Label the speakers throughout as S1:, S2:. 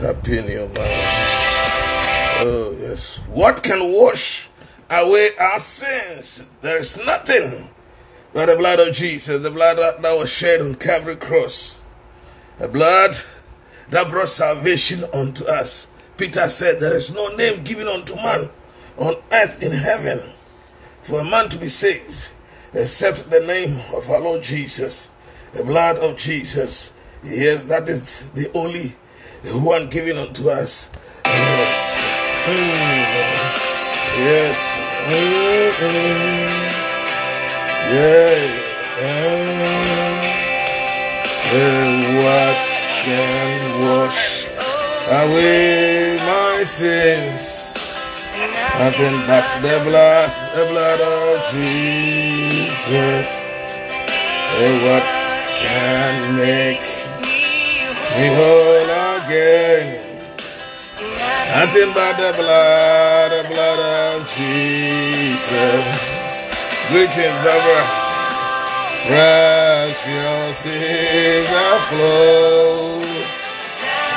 S1: New Month. Oh, yes. What can wash away our sins? There is nothing but the blood of Jesus, the blood that was shed on Calvary Cross, the blood that brought salvation unto us. Peter said, There is no name given unto man on earth in heaven for a man to be saved except the name of our Lord Jesus, the blood of Jesus. Yes, that is the only one given unto us. Yes. Mm. Yes. Yeah. And what can wash away my sins? Nothing but the blood, the blood of Jesus. And what can make me whole again? Nothing but the blood, the blood of Jesus. Greetings, brother. Precious is the flow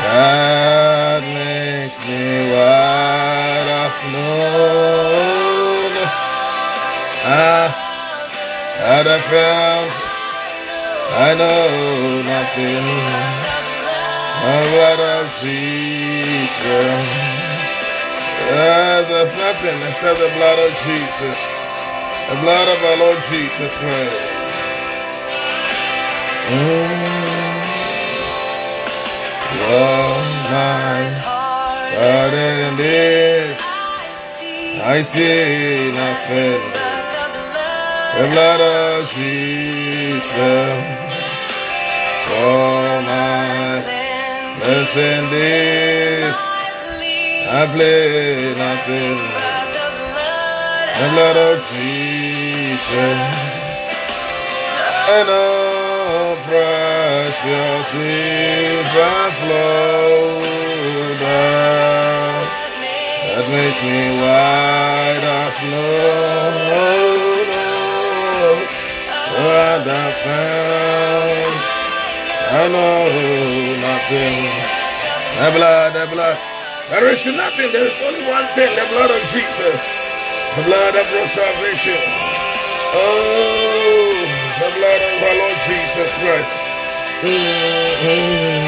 S1: that makes me white as snow. Ah, at the fount, I know nothing. The blood of Jesus. There's nothing except the blood of Jesus. The blood of our Lord Jesus Christ. Oh my God in this I see nothing The blood of Jesus For my blessing this I play nothing The blood of Jesus. And all precious is the flow down that makes me white as snow. What I found, I know nothing. The blood, the blood. There is nothing, there is only one thing the blood of Jesus, the blood that brought salvation. Oh, the blood of our Lord Jesus Christ. Mm-hmm.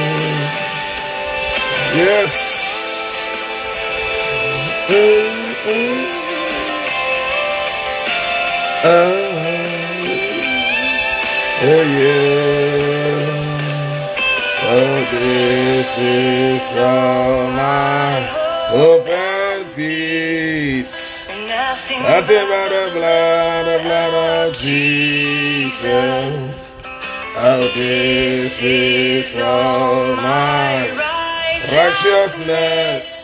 S1: Yes. Mm-hmm. Oh, yeah, yeah. Is all my hope and peace.
S2: Nothing
S1: but the blood, the blood of Jesus. Oh, this is all my righteousness.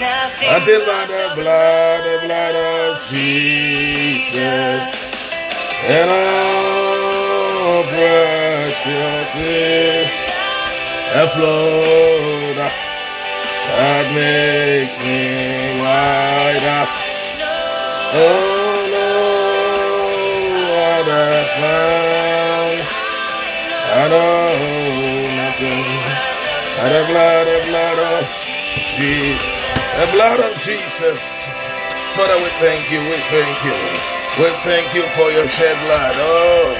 S2: Nothing
S1: Nothing but the blood, the blood of Jesus. And all precious is the flow that makes me white as Oh no, what I found, I know nothing. But the blood, the blood of Jesus, the blood of Jesus. Father, we thank you, we thank you. We thank you for your shed blood. Oh,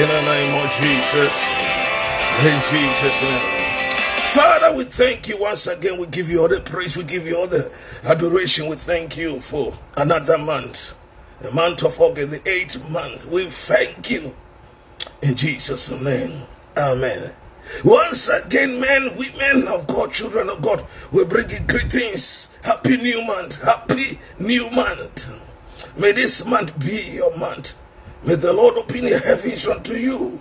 S1: in the name of Jesus. In Jesus' name. Father, we thank you once again. We give you all the praise. We give you all the adoration. We thank you for another month, the month of August, the eighth month. We thank you in Jesus' name. Amen. Once again, men, women of God, children of God, we bring you greetings. Happy new month. Happy new month. May this month be your month. May the Lord open the heavens unto you.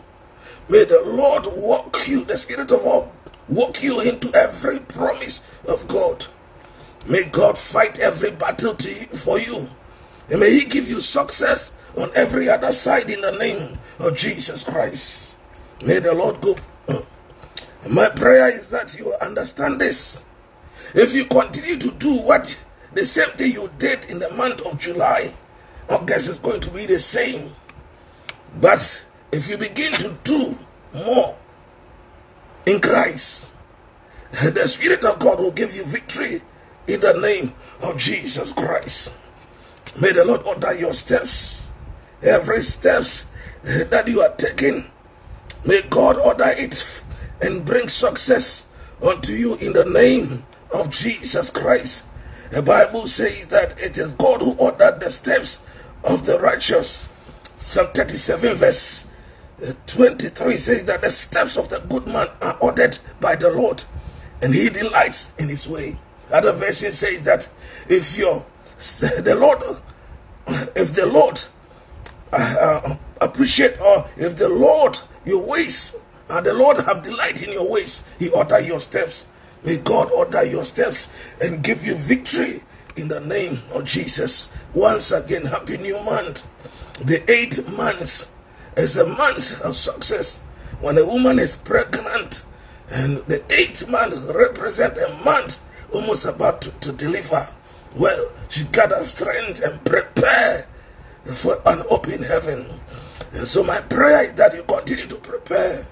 S1: May the Lord walk you, the Spirit of God, walk you into every promise of God. May God fight every battle for you. And may He give you success on every other side in the name of Jesus Christ. May the Lord go. My prayer is that you understand this. If you continue to do what the same thing you did in the month of July, August is going to be the same. But if you begin to do more in Christ, the Spirit of God will give you victory in the name of Jesus Christ. May the Lord order your steps. Every steps that you are taking, may God order it and bring success unto you in the name of Jesus Christ. The Bible says that it is God who ordered the steps of the righteous. Psalm 37 verse 23 says that the steps of the good man are ordered by the Lord and he delights in his way. Other version says that if your the Lord if the Lord uh, uh, appreciate or if the Lord your ways and the Lord have delight in your ways, He order your steps. May God order your steps and give you victory in the name of Jesus. Once again, happy new month. The eighth month is a month of success. When a woman is pregnant, and the eighth month represents a month almost about to, to deliver. Well, she gathers strength and prepare for an open heaven. And so my prayer is that you continue to prepare.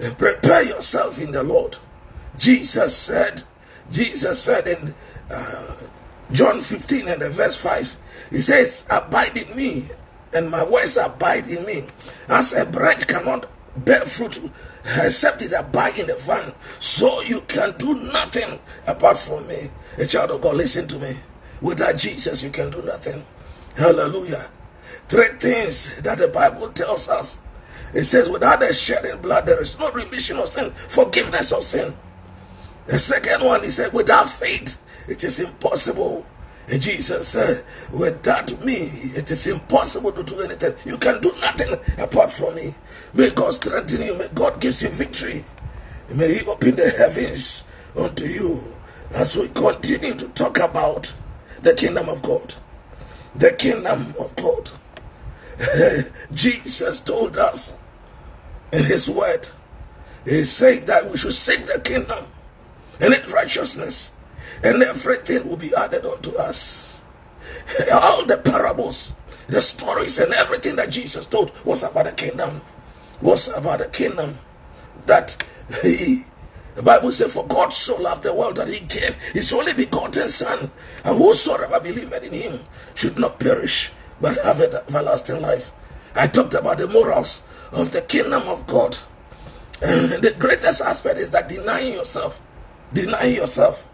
S1: And prepare yourself in the Lord. Jesus said, Jesus said in uh, John 15 and the verse 5, he says, Abide in me, and my words abide in me. As a branch cannot bear fruit except it abide in the vine, so you can do nothing apart from me. A child of God, listen to me. Without Jesus, you can do nothing. Hallelujah. Three things that the Bible tells us. It says, without the shedding blood, there is no remission of sin, forgiveness of sin. The second one, he said, without faith, it is impossible. Jesus said, without me, it is impossible to do anything. You can do nothing apart from me. May God strengthen you. May God give you victory. May He open the heavens unto you as we continue to talk about the kingdom of God. The kingdom of God. Jesus told us in His word, He said that we should seek the kingdom and its righteousness and everything will be added unto us. All the parables, the stories, and everything that Jesus told was about the kingdom, was about the kingdom that he. The Bible says, For God so loved the world that he gave his only begotten Son, and whosoever believeth in him should not perish, but have everlasting life. I talked about the morals of the kingdom of God. And the greatest aspect is that denying yourself, denying yourself.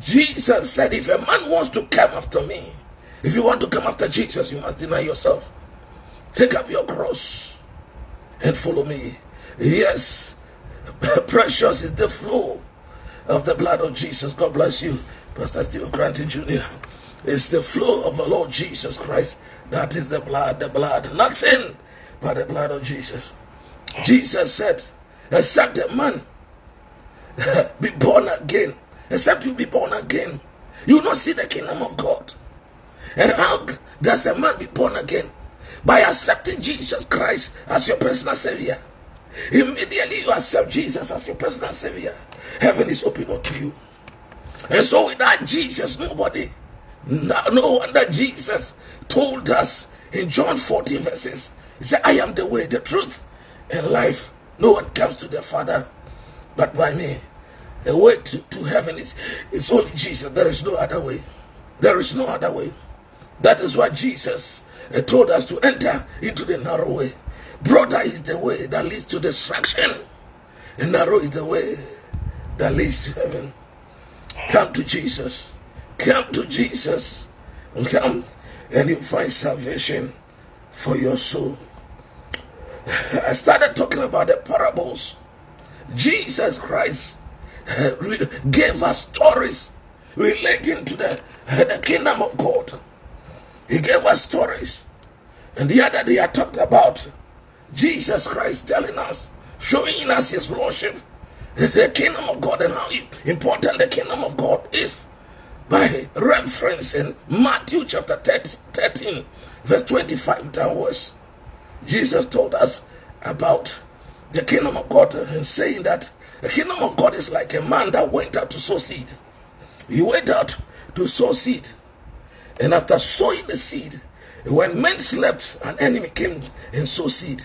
S1: Jesus said, If a man wants to come after me, if you want to come after Jesus, you must deny yourself. Take up your cross and follow me. Yes, precious is the flow of the blood of Jesus. God bless you, Pastor Steve Koranteng Jr. It's the flow of the Lord Jesus Christ. That is the blood, the blood. Nothing but the blood of Jesus. Jesus said, except a man be born again, except you be born again, you will not see the kingdom of God. And how does a man be born again? By accepting Jesus Christ as your personal Savior. Immediately you accept Jesus as your personal Savior, heaven is open unto you. And so without Jesus, nobody, no, no wonder Jesus told us in John 14 verses, He said, I am the way, the truth, and life. No one comes to the Father but by me. The way to, to heaven is, is only Jesus. There is no other way. There is no other way. That is why Jesus uh, told us to enter into the narrow way. Broader is the way that leads to destruction, and narrow is the way that leads to heaven. Come to Jesus. Come to Jesus. Come and you find salvation for your soul. I started talking about the parables. Jesus Christ gave us stories relating to the, the kingdom of God. He gave us stories. And the other day I talked about Jesus Christ telling us, showing us his lordship, the kingdom of God and how important the kingdom of God is by reference in Matthew chapter 13, verse 25 downwards. Jesus told us about the kingdom of God and saying that the kingdom of God is like a man that went out to sow seed. He went out to sow seed. And after sowing the seed, when men slept, an enemy came and sowed seed.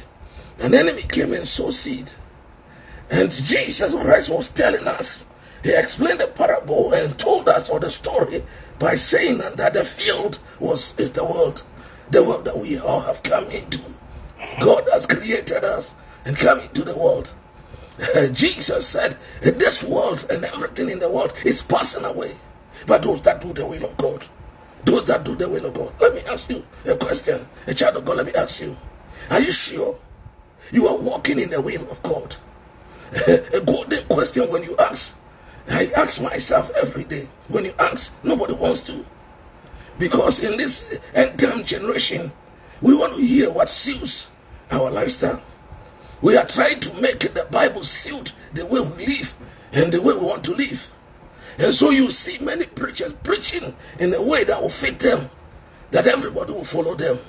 S1: An enemy came and sowed seed. And Jesus Christ was telling us he explained the parable and told us all the story by saying that the field was is the world, the world that we all have come into. God has created us and come into the world. Jesus said, This world and everything in the world is passing away. But those that do the will of God, those that do the will of God. Let me ask you a question. A child of God, let me ask you. Are you sure you are walking in the will of God? a golden question when you ask. I ask myself every day. When you ask, nobody wants to. Because in this end time generation, we want to hear what suits our lifestyle. We are trying to make the Bible suit the way we live and the way we want to live. And so you see many preachers preaching in a way that will fit them, that everybody will follow them.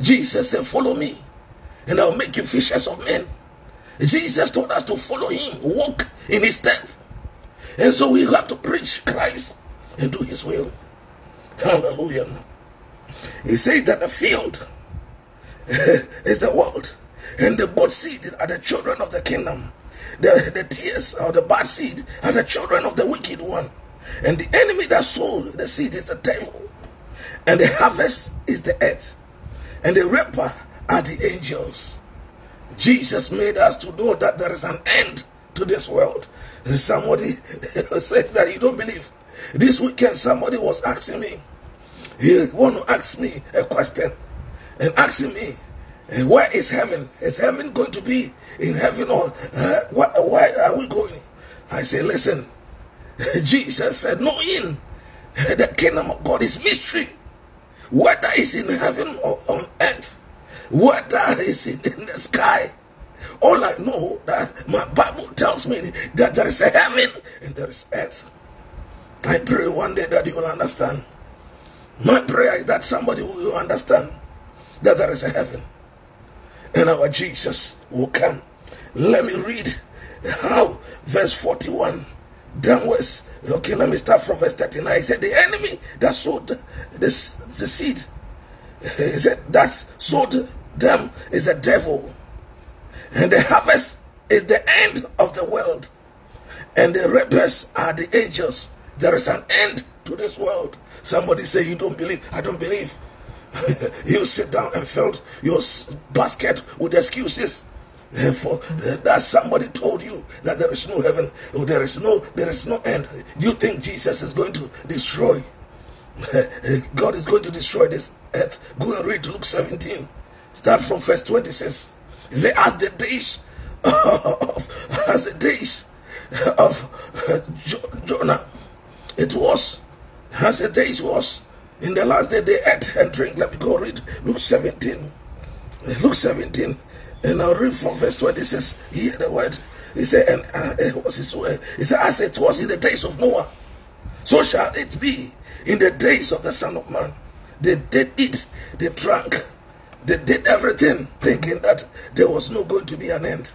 S1: Jesus said, Follow me, and I'll make you fishers of men. Jesus told us to follow him, walk in his step. And so we have to preach Christ and do his will. Hallelujah. He says that the field is the world, and the good seed are the children of the kingdom. The, the tares or the bad seed are the children of the wicked one. And the enemy that sowed the seed is the devil. And the harvest is the earth. And the reaper are the angels. Jesus made us to know that there is an end to this world. Somebody said that you don't believe. This weekend, somebody was asking me, he want to ask me a question and asking me, where is heaven? Is heaven going to be in heaven or uh, why are we going? I say, listen, Jesus said, no in the kingdom of God is mystery. Whether it's in heaven or on earth, whether it's in, in the sky, all I know that my Bible tells me that there is a heaven and there is earth. I pray one day that you will understand. My prayer is that somebody will understand that there is a heaven and our Jesus will come. Let me read how verse 41 downwards. Okay, let me start from verse 39. He said, The enemy that sowed this, the seed, he said, that sowed them is the devil. And the harvest is the end of the world. And the reapers are the angels. There is an end to this world. Somebody say, You don't believe. I don't believe. you sit down and fill your basket with excuses. Therefore, that somebody told you that there is no heaven, or there is no there is no end. You think Jesus is going to destroy? God is going to destroy this earth. Go and read Luke 17. Start from verse 26. Say, as the days of as the days of Jonah, it was as the days was in the last day they ate and drink. Let me go read Luke 17. Luke 17. And I'll read from verse 20. It says, Hear the word. He said, and uh, it was his. He said, As it was in the days of Noah, so shall it be in the days of the Son of Man. They did eat, they drank, they did everything, thinking that there was no going to be an end.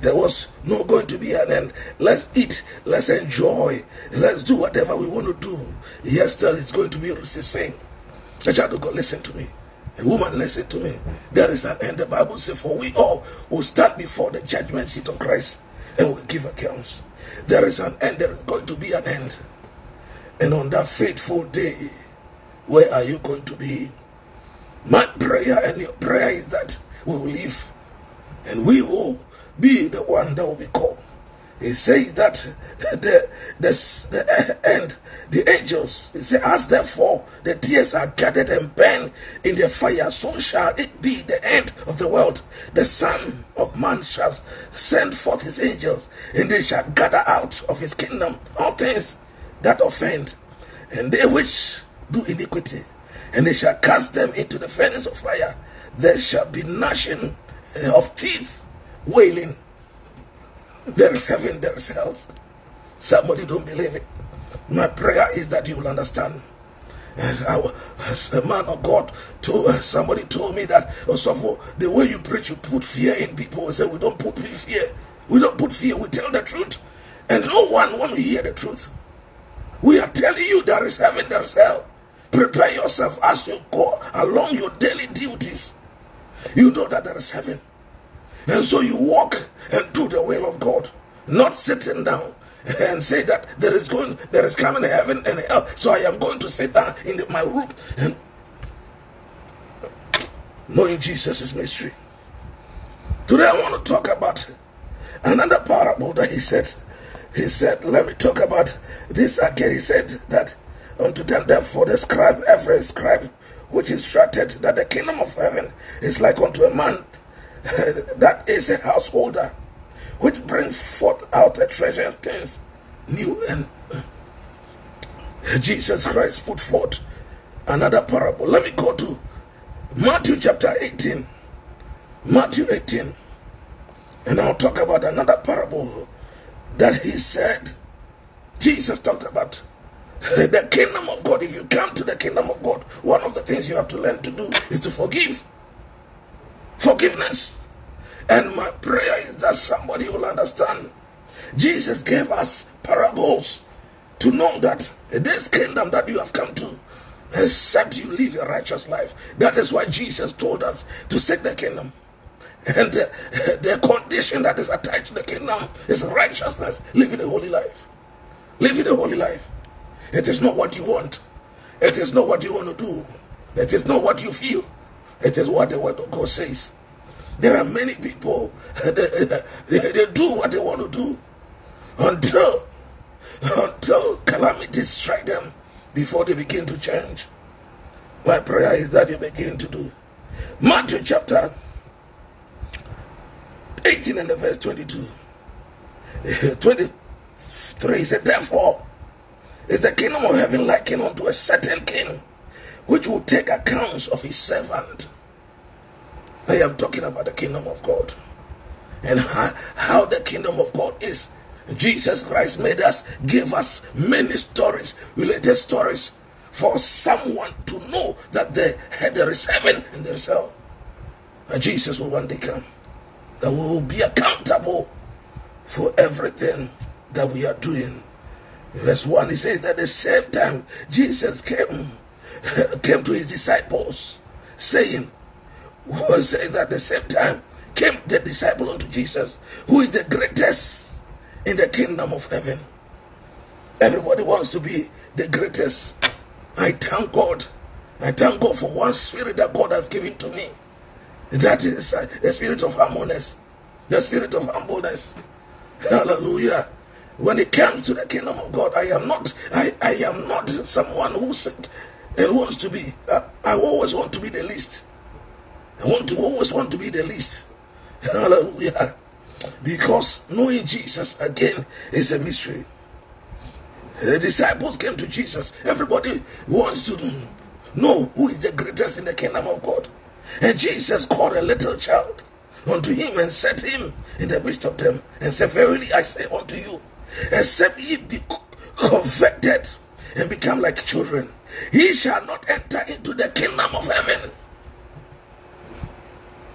S1: There was no going to be an end. Let's eat. Let's enjoy. Let's do whatever we want to do. Yes, still it's going to be the same. A child of God, listen to me. A woman, listen to me. There is an end. The Bible says, For we all will stand before the judgment seat of Christ and will give accounts. There is an end. There is going to be an end. And on that fateful day, where are you going to be? My prayer and your prayer is that we will live and we will be the one that will be called. He says that the, the, the end, the angels, he says, as therefore the tares are gathered and burned in the fire, so shall it be the end of the world. The Son of Man shall send forth his angels, and they shall gather out of his kingdom all things that offend, and they which do iniquity, and they shall cast them into the furnace of fire. There shall be gnashing of teeth wailing. There is heaven, there is hell. Somebody don't believe it. My prayer is that you will understand. As, a man of God, uh, somebody told me that also the way you preach, you put fear in people. I say we don't put fear. We don't put fear. We tell the truth, and no one want to hear the truth. We are telling you there is heaven, there is hell. Prepare yourself as you go along your daily duties. You know that there is heaven. And so you walk uh, and do the will of God, not sitting down and say that there is going, there is coming heaven and hell. So I am going to sit down in the, my room and knowing Jesus mystery. Today I want to talk about another parable that he said. He said, let me talk about this again. He said that unto them therefore the scribe, every scribe which instructed that the kingdom of heaven is like unto a man that is a householder which brings forth out the treasures things new and uh, Jesus Christ put forth another parable. Let me go to Matthew chapter 18. Matthew 18. And I'll talk about another parable that he said. Jesus talked about the kingdom of God. If you come to the kingdom of God, one of the things you have to learn to do is to forgive. Forgiveness. And my prayer is that somebody will understand. Jesus gave us parables to know that this kingdom that you have come to, except you live a righteous life. That is why Jesus told us to seek the kingdom. And the, uh, the condition that is attached to the kingdom is righteousness, living a holy life. Living a holy life. It is not what you want. It is not what you want to do. It is not what you feel. It is what the word of God says. There are many people, they, they, do what they want to do until, until calamities strike them before they begin to change. My prayer is that you begin to do. Matthew chapter 18 and the verse 22. 23 said, Therefore, is the kingdom of heaven likened unto a certain king which will take accounts of his servant. I am talking about the kingdom of God and how, how the kingdom of God is. Jesus Christ made us, give us many stories, related stories, for someone to know that there, there is heaven and there is hell. And Jesus will one day come that we will be accountable for everything that we are doing. Verse 1, he says that the same time Jesus came, came to his disciples, saying, at the same time came the disciple unto Jesus, who is the greatest in the kingdom of heaven. Everybody wants to be the greatest. I thank God. I thank God for one spirit that God has given to me. That is the spirit of harmonious, the spirit of humbleness. Hallelujah. When it comes to the kingdom of God, I am not, I, I am not someone who and wants to be. Uh, I always want to be the least. I want to always want to be the least. Hallelujah. Because knowing Jesus again is a mystery. The disciples came to Jesus. Everybody wants to know who is the greatest in the kingdom of God. And Jesus called a little child unto him and set him in the midst of them and said, Verily I say unto you, except ye be converted and become like children, ye shall not enter into the kingdom of heaven.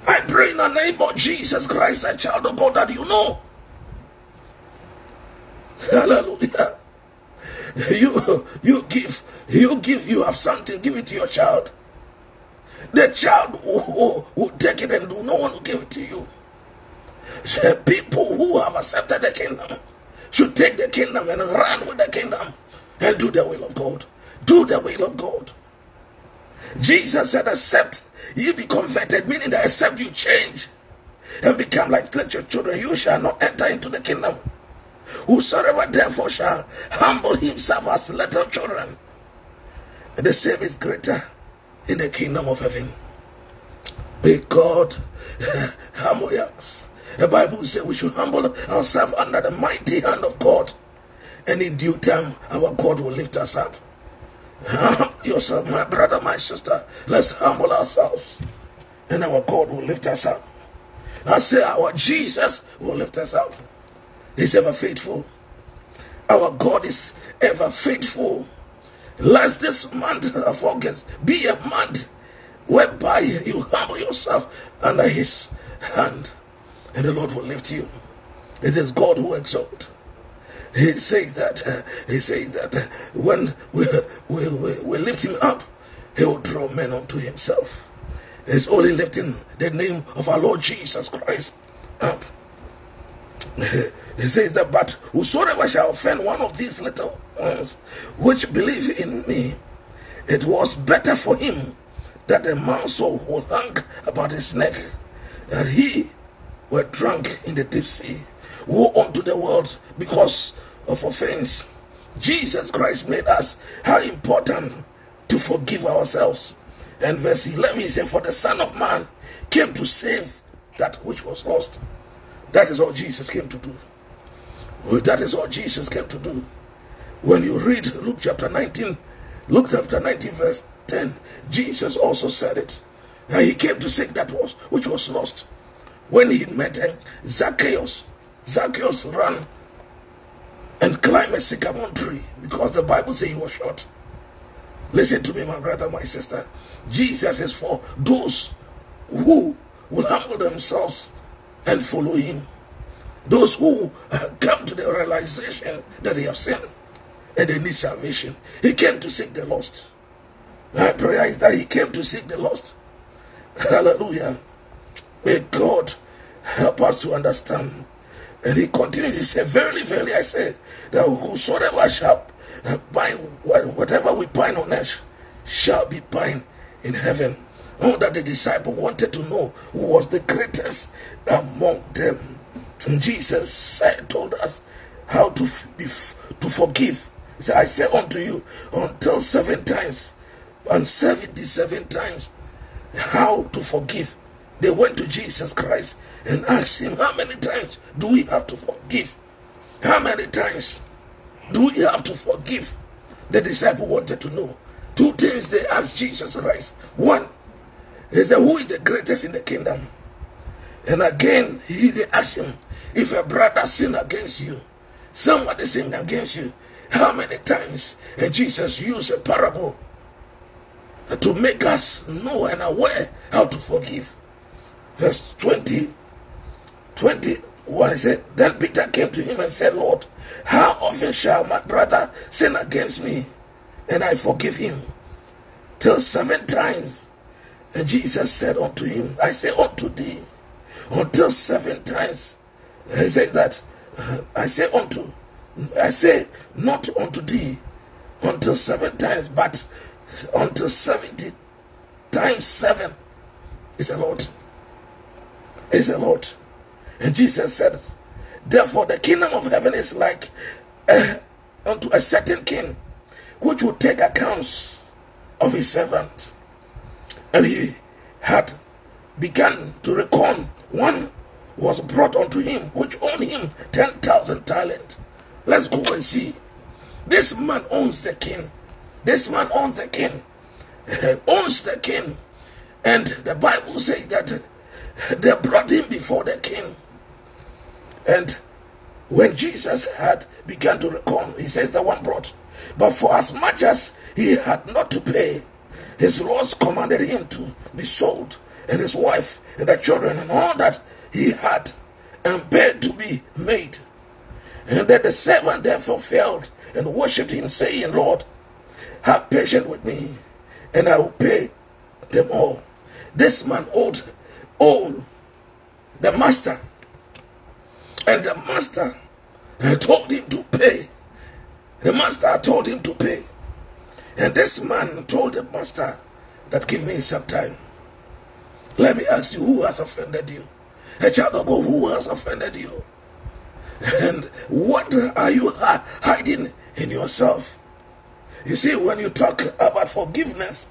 S1: I pray in the name of Jesus Christ, a child of God, that you know. Hallelujah. You you give, you give, you have something, give it to your child. The child will, will take it and do no one will give it to you. The people who have accepted the kingdom should take the kingdom and run with the kingdom and do the will of God. Do the will of God. Jesus said, Accept you be converted, meaning that except you change and become like little children, you shall not enter into the kingdom. Whosoever therefore shall humble himself as little children, the same is greater in the kingdom of heaven. May God humble us. The Bible says we should humble ourselves under the mighty hand of God, and in due time our God will lift us up. Yourself, my brother, my sister. Let's humble ourselves. And our God will lift us up. I say our Jesus will lift us up. He's ever faithful. Our God is ever faithful. Let this month of August be a month whereby you humble yourself under his hand. And the Lord will lift you. It is God who exalts. He says that uh, he says that uh, when we, we, we, we lift him up, he will draw men unto himself. It's only lifting the name of our Lord Jesus Christ up. he says that, but whosoever shall offend one of these little ones which believe in me, it was better for him that a soul will hang about his neck, that he were drunk in the deep sea. Woe unto the world because of offense. Jesus Christ made us how important to forgive ourselves. And verse 11 he said, For the Son of Man came to save that which was lost. That is all Jesus came to do. That is all Jesus came to do. When you read Luke chapter 19, Luke chapter 19, verse 10, Jesus also said it. And he came to seek that was which was lost. When he met Zacchaeus, Zacchaeus ran and climb a sycamore tree because the Bible says he was short. Listen to me, my brother, my sister. Jesus is for those who will humble themselves and follow him. Those who come to the realization that they have sinned and they need salvation. He came to seek the lost. My prayer is that he came to seek the lost. Hallelujah. May God help us to understand. And he continues, he said, Verily, verily, I say, that whosoever shall bind whatever we bind on earth shall be bind in heaven. All that the disciple wanted to know who was the greatest among them. And Jesus said, told us how to be to forgive. He said, I say unto you until seven times and seventy-seven times how to forgive. They went to Jesus Christ and asked him, How many times do we have to forgive? How many times do we have to forgive? The disciple wanted to know. Two things they asked Jesus Christ. One is that who is the greatest in the kingdom? And again, he they asked him, if a brother sin against you, somebody sin against you, how many times? And Jesus used a parable to make us know and aware how to forgive. Verse 20, 21, he said, Then Peter came to him and said, Lord, how often shall my brother sin against me and I forgive him? Till seven times. And Jesus said unto him, I say unto thee, until seven times. He said that, uh, I say unto, I say not unto thee until seven times, but until 70 times seven is a lot. Is a lot. And Jesus said, Therefore, the kingdom of heaven is like uh, unto a certain king which would take accounts of his servant. And he had begun to reckon one was brought unto him which owned him 10,000 talents. Let's go and see. This man owns the king. This man owns the king. owns the king. And the Bible says that they brought him before the king. And when Jesus had begun to reckon, he says the one brought. But for as much as he had not to pay, his lords commanded him to be sold, and his wife, and the children, and all that he had, and paid to be made. And that the servant therefore fell and worshipped him, saying, Lord, have patience with me, and I will pay them all. This man owed, owed the master, and the master told him to pay. The master told him to pay. And this man told the master that give me some time. Let me ask you, who has offended you? A child of God, who has offended you? And what are you hiding in yourself? You see, when you talk about forgiveness,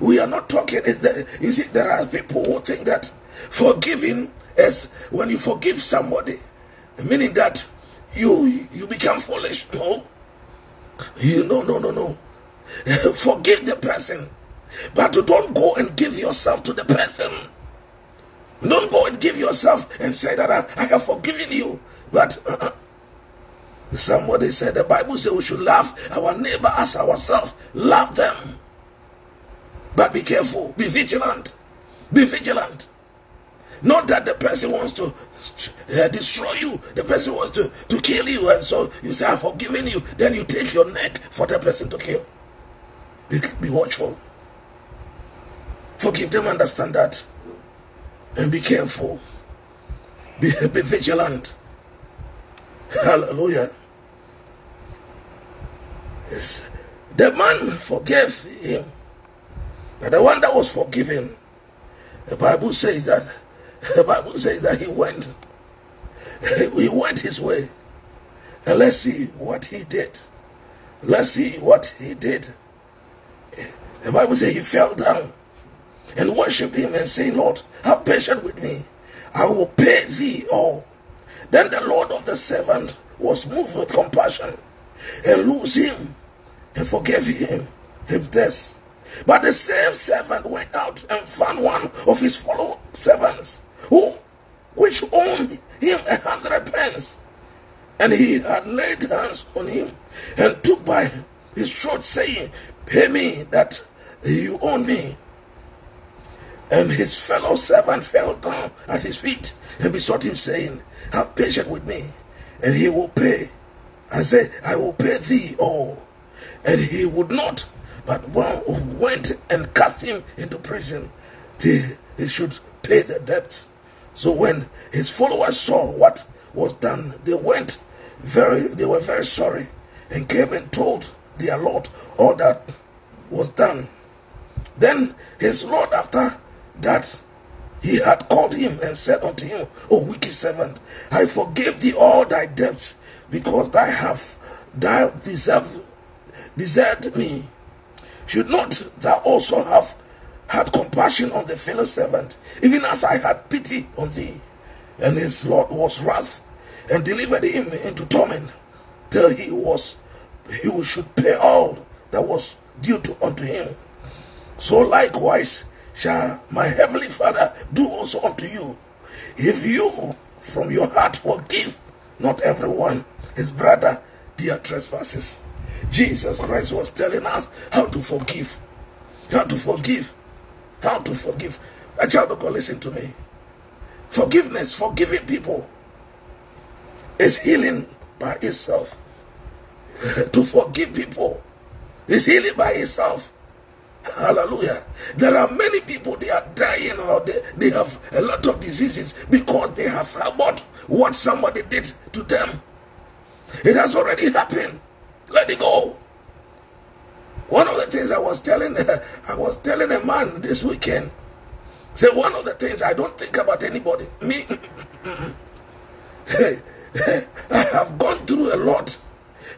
S1: we are not talking. Is that you see, there are people who think that forgiving is when you forgive somebody, meaning that you you become foolish. No, you no no no no. Forgive the person, but don't go and give yourself to the person. Don't go and give yourself and say that I, I have forgiven you, but. Uh, Somebody said the Bible says we should love our neighbor as ourselves. Love them. But be careful. Be vigilant. Be vigilant. Not that the person wants to uh, destroy you. The person wants to, to kill you. And so you say, I've forgiven you. Then you take your neck for the person to kill. Be, be watchful. Forgive them, understand that. And be careful. Be, be vigilant. Hallelujah. Yes. The man forgave him. But the one that was forgiven, the Bible says that the Bible says that he went. He went his way. And let's see what he did. Let's see what he did. The Bible says he fell down and worshiped him and saying, Lord, have patience with me. I will pay thee all. Then the Lord of the servant was moved with compassion and loosed him and forgave him his death. But the same servant went out and found one of his fellow servants who which owned him a hundred pence. And he had laid hands on him and took by his throat, saying, Pay me that you own me. And his fellow servant fell down at his feet and besought him, saying, Have patience with me, and he will pay. I say, I will pay thee all. And he would not, but went and cast him into prison he should pay the debt. So when his followers saw what was done, they went very, they were very sorry and came and told their Lord all that was done. Then his Lord, after that, he had called him and said unto him, O wicked servant, I forgive thee all thy debts, because thou have thou deserved, deserved me. Should not thou also have had compassion on the fellow servant, even as I had pity on thee? And his Lord was wrath and delivered him into torment till he was he should pay all that was due to unto him. So likewise shall my heavenly Father do also unto you, if you from your heart forgive not everyone his brother their trespasses. Jesus Christ was telling us how to forgive. How to forgive. How to forgive. A child of God, listen to me. Forgiveness, forgiving people is healing by itself. to forgive people is healing by itself. Hallelujah. There are many people, they are dying or they, they have a lot of diseases because they have harbored what somebody did to them. It has already happened. Let it go. One of the things I was telling, I was telling a man this weekend. Say one of the things I don't think about anybody. Me, I have gone through a lot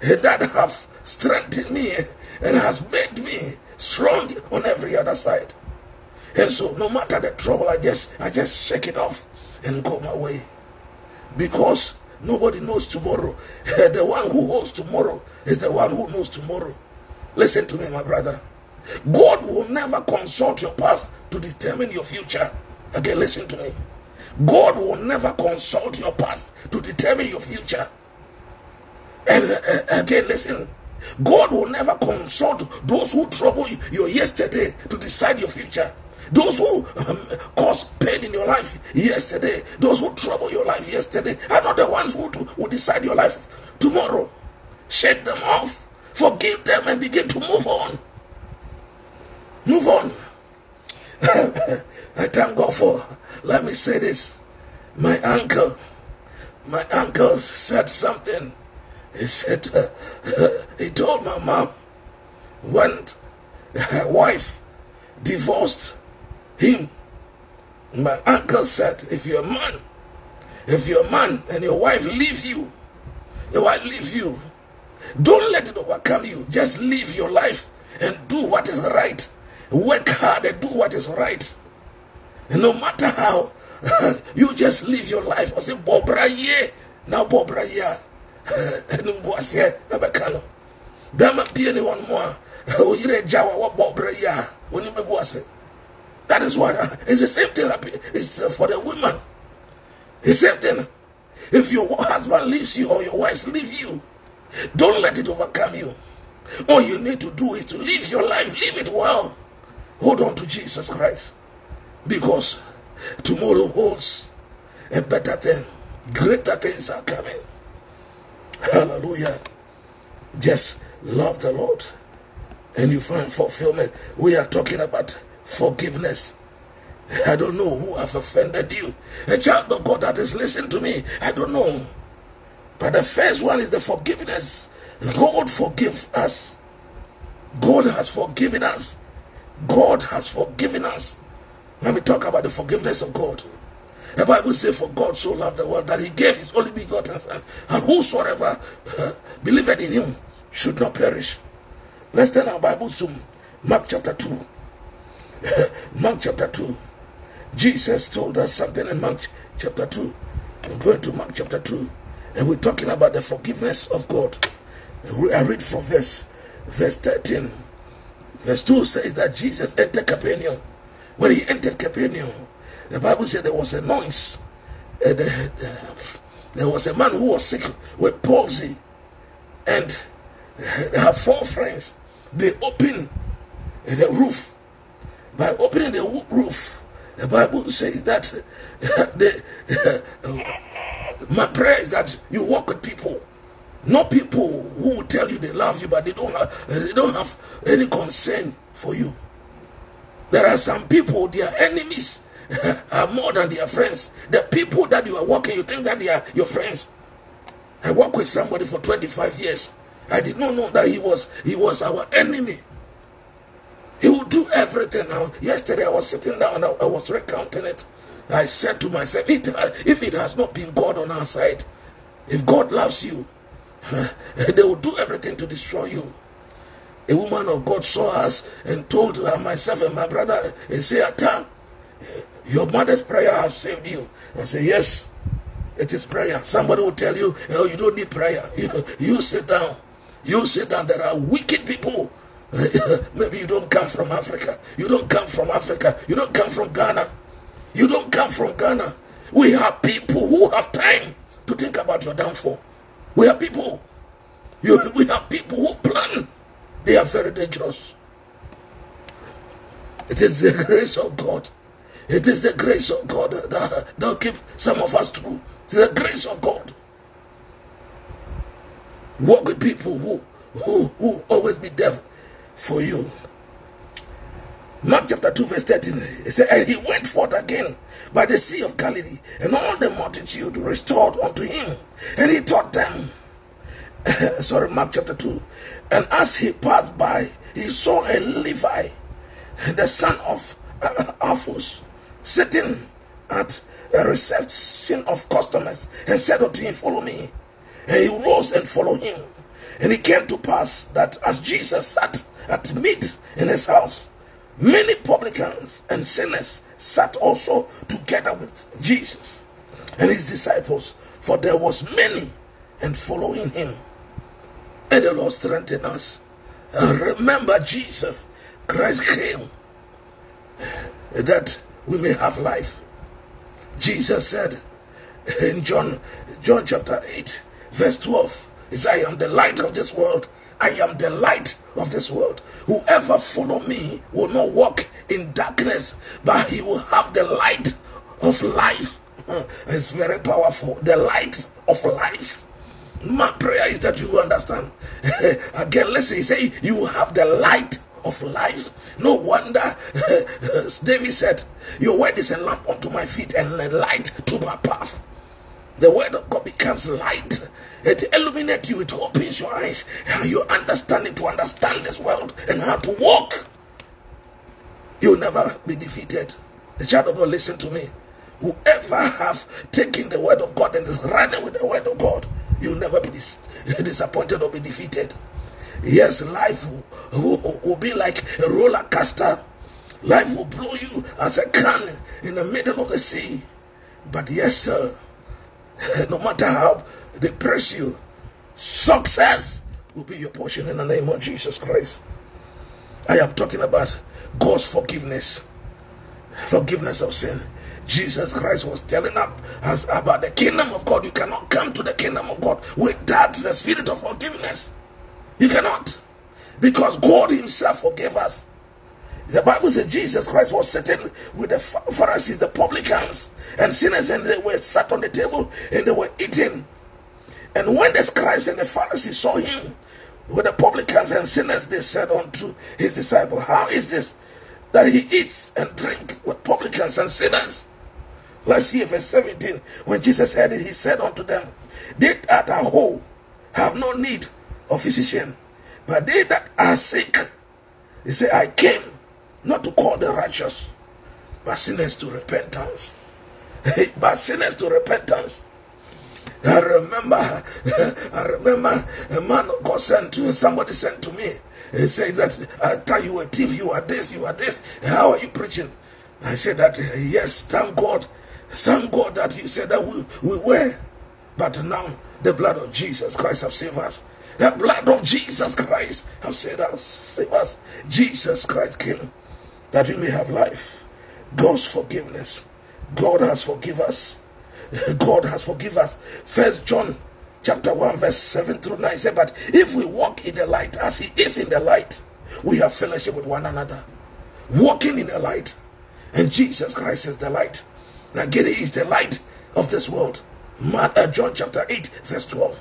S1: that have strengthened me and has made me strong on every other side. And so no matter the trouble, I just I just shake it off and go my way. Because nobody knows tomorrow. the one who holds tomorrow is the one who knows tomorrow. Listen to me, my brother. God will never consult your past to determine your future. Again, listen to me. God will never consult your past to determine your future. And uh, uh, again, listen. God will never consult those who trouble your yesterday to decide your future. Those who um, cause pain in your life yesterday, those who trouble your life yesterday, are not the ones who will decide your life tomorrow. Shake them off, forgive them, and begin to move on. Move on. I thank God for, let me say this. My uncle, my uncle said something. He said, uh, uh, he told my mom when her wife divorced him. My uncle said, if you're a man, if you're a man and your wife leave you, your wife leave you, don't let it overcome you. Just live your life and do what is right. Work hard and do what is right. And no matter how, you just live your life. I say, Bobra ye, now Bobra ye. Dama be anyone more. Oyire Jawa, what Bobra ye, when you meguase. That is what uh, it's the same thing. It's uh, for the woman. The same thing. If your husband leaves you or your wife leaves you, don't let it overcome you. All you need to do is to live your life, live it well. Hold on to Jesus Christ. Because tomorrow holds a better thing. Greater things are coming. Hallelujah. Just love the Lord and you find fulfillment. We are talking about forgiveness. I don't know who have offended you. A child of God that is listening to me, I don't know. But the first one is the forgiveness. God forgive us. God has forgiven us. God has forgiven us. Let me talk about the forgiveness of God. The Bible says, For God so loved the world that he gave his only begotten Son, and whosoever believed in him should not perish. Let's turn our Bibles to Mark chapter 2. Mark chapter 2. Jesus told us something in Mark chapter 2. I'm going to Mark chapter 2. And we're talking about the forgiveness of God. I read from verse, verse 13. Verse 2 says that Jesus entered Capernaum. When he entered Capernaum, the Bible said there was a noise. Uh, there was a man who was sick with palsy. And have four friends. They open the roof. By opening the roof, the Bible says that the, my prayer is that you walk with people. Not people who tell you they love you, but they don't have, uh, they don't have any concern for you. There are some people, their enemies are more than their friends. The people that you are walking, you think that they are your friends. I worked with somebody for 25 years. I did not know that he was he was our enemy. Do everything. Now, yesterday I was sitting down I, I was recounting it. I said to myself, it, uh, if it has not been God on our side, if God loves you, they will do everything to destroy you. A woman of God saw us and told her, myself and my brother, and say, Atta, eh, your mother's prayer has saved you. I say, yes, it is prayer. Somebody will tell you, oh, you don't need prayer. You, you sit down. You sit down. There are wicked people. Maybe you don't come from Africa. You don't come from Africa. You don't come from Ghana. You don't come from Ghana. We have people who have time to think about your downfall. We have people. You, we have people who plan. They are very dangerous. It is the grace of God. It is the grace of God that, that keep some of us through. It is the grace of God. Walk with people who who who always be there for you. Mark chapter 2, verse 13. It said, And he went forth again by the Sea of Galilee, and all the multitude restored unto him, and he taught them. Sorry, Mark chapter 2. And as he passed by, he saw a Levi, the son of uh, Alphaeus, sitting at a reception of customers, and said unto him, Follow me. And he rose and followed him. And it came to pass that as Jesus sat at meat in his house, many publicans and sinners sat also together with Jesus and his disciples, for there was many and following him. And the Lord strengthened us. And remember, Jesus Christ came eh, that we may have life. Jesus said in John, John chapter 8, verse 12, He said, I am the light of this world. I am the light of this world. Whoever follow me will not walk in darkness, but he will have the light of life. It's very powerful. The light of life. My prayer is that you understand. Again, let's say, say you have the light of life. No wonder David said, Your word is a lamp unto my feet and a light to my path. The word of God becomes light. It illuminates you, it opens your eyes, and you understand it to understand this world and how to walk. You'll never be defeated. The child of God, listen to me. Whoever have taken the word of God and is running with the word of God, you'll never be dis- disappointed or be defeated. Yes, life will, will, will be like a roller coaster. Life will blow you as a can in the middle of the sea. But yes, sir, no matter how they press you, success will be your portion in the name of Jesus Christ. I am talking about God's forgiveness, forgiveness of sin. Jesus Christ was telling us about the kingdom of God. You cannot come to the kingdom of God without the spirit of forgiveness. You cannot. Because God Himself forgave us. The Bible says Jesus Christ was sitting with the Pharisees, the publicans, and sinners, and they were sat on the table and they were eating. And when the scribes and the Pharisees saw him with the publicans and sinners, they said unto his disciples, How is this that he eats and drink with publicans and sinners? Let's see verse 17. When Jesus heard it, he said unto them, They that are whole have no need of physician, but they that are sick, he said, I came not to call the righteous, but sinners to repentance. but sinners to repentance. I remember, I remember a man God sent to somebody sent to me. He said that I tell you a thief, you are this, you are this. How are you preaching? I said that yes, thank God, thank God that you said that we, we were. But now the blood of Jesus Christ have saved us. The blood of Jesus Christ have saved us. Save us. Jesus Christ came that we may have life. God's forgiveness. God has forgiven us. God has forgiven us. First John chapter 1, verse 7 through 9 said, But if we walk in the light as he is in the light, we have fellowship with one another. Walking in the light. And Jesus Christ is the light. Again, he is the light of this world. Uh, John chapter 8, verse 12.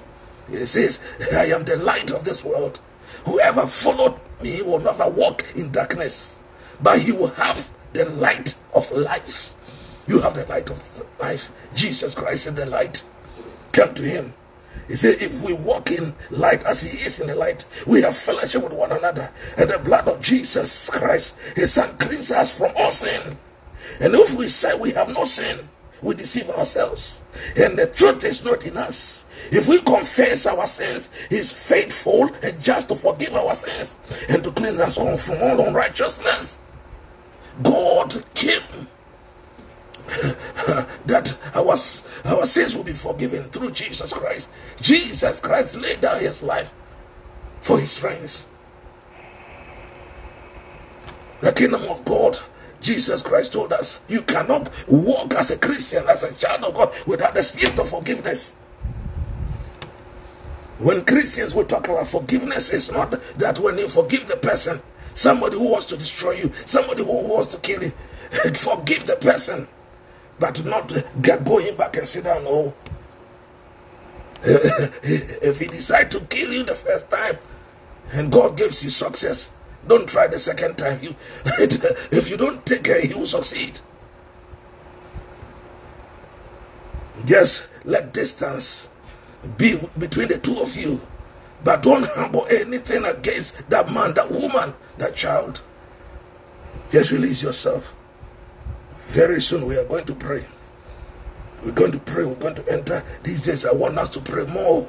S1: It says, I am the light of this world. Whoever followed me will never walk in darkness, but he will have the light of life. You have the light of life. Jesus Christ is the light. Come to him. He said, if we walk in light as he is in the light, we have fellowship with one another. And the blood of Jesus Christ, his son, cleanses us from all sin. And if we say we have no sin, we deceive ourselves. And the truth is not in us. If we confess our sins, He's faithful and just to forgive our sins and to cleanse us from all unrighteousness. God came that our, our sins will be forgiven through Jesus Christ. Jesus Christ laid down his life for his friends. The kingdom of God Jesus Christ told us you cannot walk as a Christian, as a child of God, without the spirit of forgiveness. When Christians will talk about forgiveness, it's not that when you forgive the person, somebody who wants to destroy you, somebody who wants to kill you, forgive the person, but not get going back and sit down. No. Oh. if he decide to kill you the first time, and God gives you success, don't try the second time. You, if you don't take care, he will succeed. Just let distance be between the two of you. But don't humble anything against that man, that woman, that child. Just release yourself. Very soon we are going to pray. We're going to pray. We're going to enter these days. I want us to pray more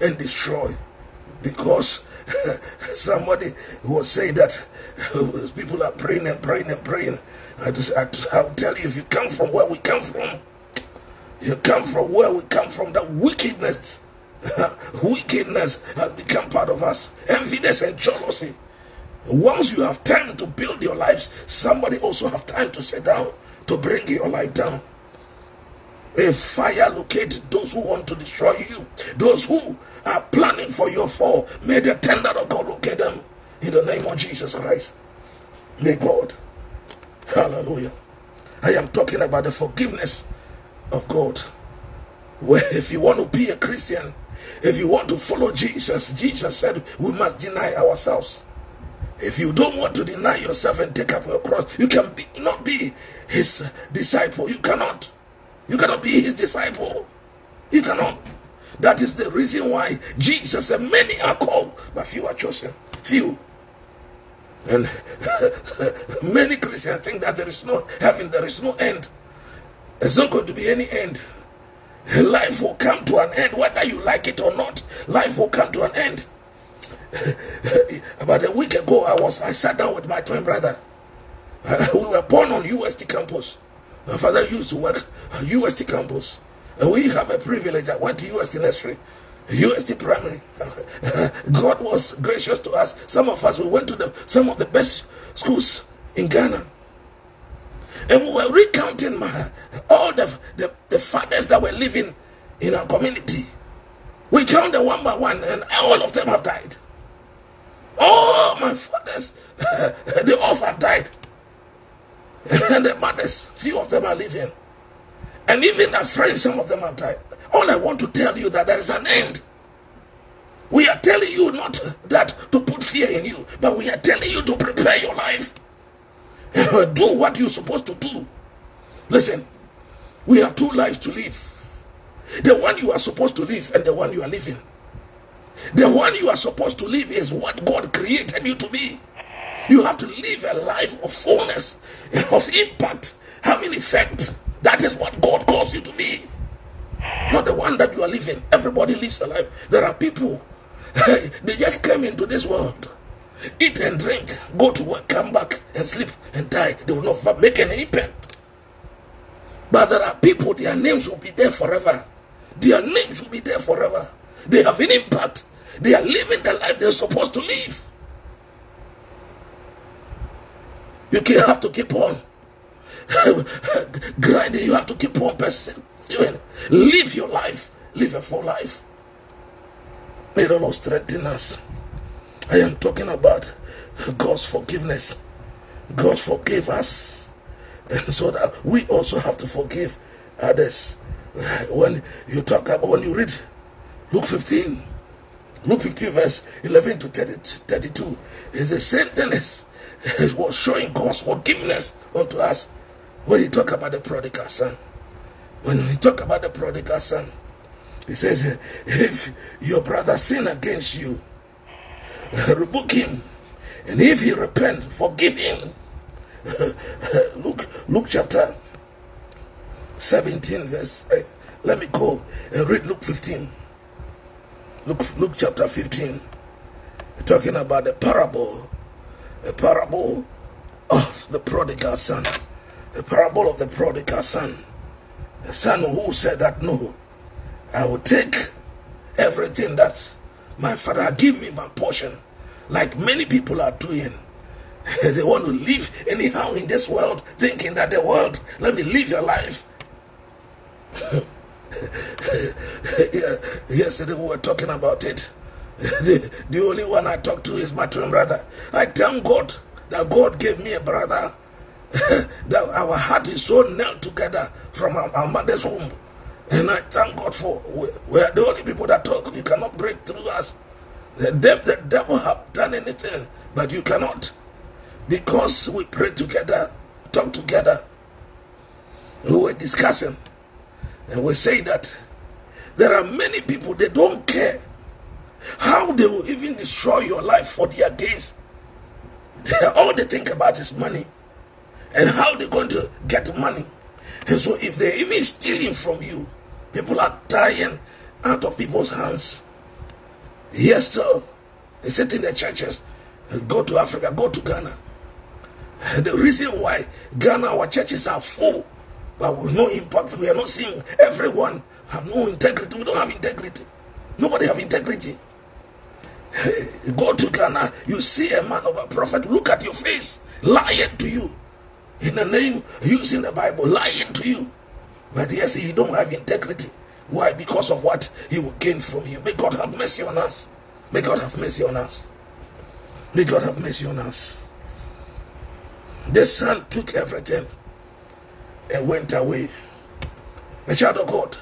S1: and destroy because somebody was saying that people are praying and praying and praying. I just, I, I'll tell you, if you come from where we come from, you come from where we come from, that wickedness, wickedness has become part of us. Enviness and jealousy. Once you have time to build your lives, somebody also have time to sit down to bring your life down. A fire locate those who want to destroy you, those who are planning for your fall. May the tender of God locate them in the name of Jesus Christ. May God. Hallelujah. I am talking about the forgiveness of God. Where if you want to be a Christian, if you want to follow Jesus, Jesus said we must deny ourselves. If you don't want to deny yourself and take up your cross, you can be, not be his disciple. You cannot. You cannot be his disciple. You cannot. That is the reason why Jesus said, Many are called, but few are chosen. Few. And many Christians think that there is no heaven, there is no end. There's not going to be any end. Life will come to an end, whether you like it or not. Life will come to an end. About a week ago, I was I sat down with my twin brother. we were born on UST campus. My father used to work at UST campus. And we have a privilege. I went to UST nursery, UST primary. God was gracious to us. Some of us, we went to the, some of the best schools in Ghana. And we were recounting my, all the, the, the fathers that were living in our community. We count them one by one, and all of them have died. All my fathers, they all have died. and the mothers, few of them are living. And even our friends, some of them have died. All I want to tell you that there is an end. We are telling you not that to put fear in you, but we are telling you to prepare your life. do what you're supposed to do. Listen, we have two lives to live. The one you are supposed to live and the one you are living. The one you are supposed to live is what God created you to be. You have to live a life of fullness, of impact, having effect. That is what God calls you to be. Not the one that you are living. Everybody lives a life. There are people, they just came into this world, eat and drink, go to work, come back and sleep and die. They will not make any impact. But there are people, their names will be there forever. Their names will be there forever. They have an impact. They are living the life they're supposed to live. You can't have to keep on grinding. You have to keep on pursuing. Live your life. Live a full life. May the Lord strengthen us. I am talking about God's forgiveness. God forgave us. And so that we also have to forgive others. When you talk about, when you read Luke 15, Luke 15, verse 11 to 30, 32, is the same thing as was showing God's forgiveness unto us when he talk about the prodigal son. When he talk about the prodigal son, he says, if your brother sin against you, rebuke him. And if he repent, forgive him. Luke, Luke chapter 17, verse. Eh, let me go and read Luke 15. Luke, Luke chapter 15. Talking about the parable a parable of the prodigal son. The parable of the prodigal son. The son who said that, no, I will take everything that my father give me my portion, like many people are doing. they want to live anyhow in this world, thinking that the world, let me live your life. Yesterday we were talking about it. the, the only one I talk to is my twin brother. I thank God that God gave me a brother that our heart is so nailed together from our, our mother's womb. And I thank God for we are the only people that talk. You cannot break through us. The devil, the devil have done anything, but you cannot. Because we pray together, talk together. We were discussing, and we say that there are many people they don't care how they will even destroy your life for their gains. All they think about is money and how they're going to get money. And so, if they're even stealing from you, people are dying out of people's hands. Yes, sir. They sit in the churches, go to Africa, go to Ghana. The reason why Ghana, our churches are full, but with no impact, we are not seeing everyone have no integrity. We don't have integrity. Nobody have integrity. Go to Ghana, you see a man of a prophet, look at your face, lying to you. In the name, using the Bible, lying to you. But yes, he don't have integrity. Why? Because of what he will gain from you. May God have mercy on us. May God have mercy on us. May God have mercy on us. The son took everything and went away. The child of God,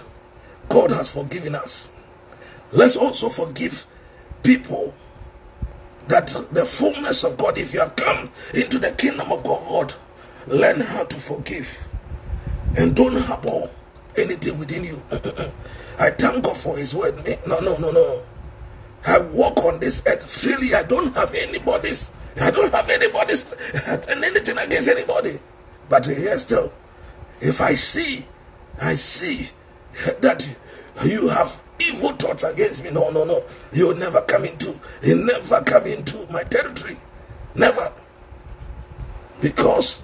S1: God has forgiven us. Let's also forgive people that the fullness of God, if you have come into the kingdom of God, learn how to forgive and don't harbor anything within you. I thank God for His word. No, no, no, no. I walk on this earth freely. I don't have anybody's. I don't have anybody's and anything against anybody. But here still, if I see, I see that you have evil thoughts against me. No, no, no. You'll never come into, you never come into my territory. Never. Because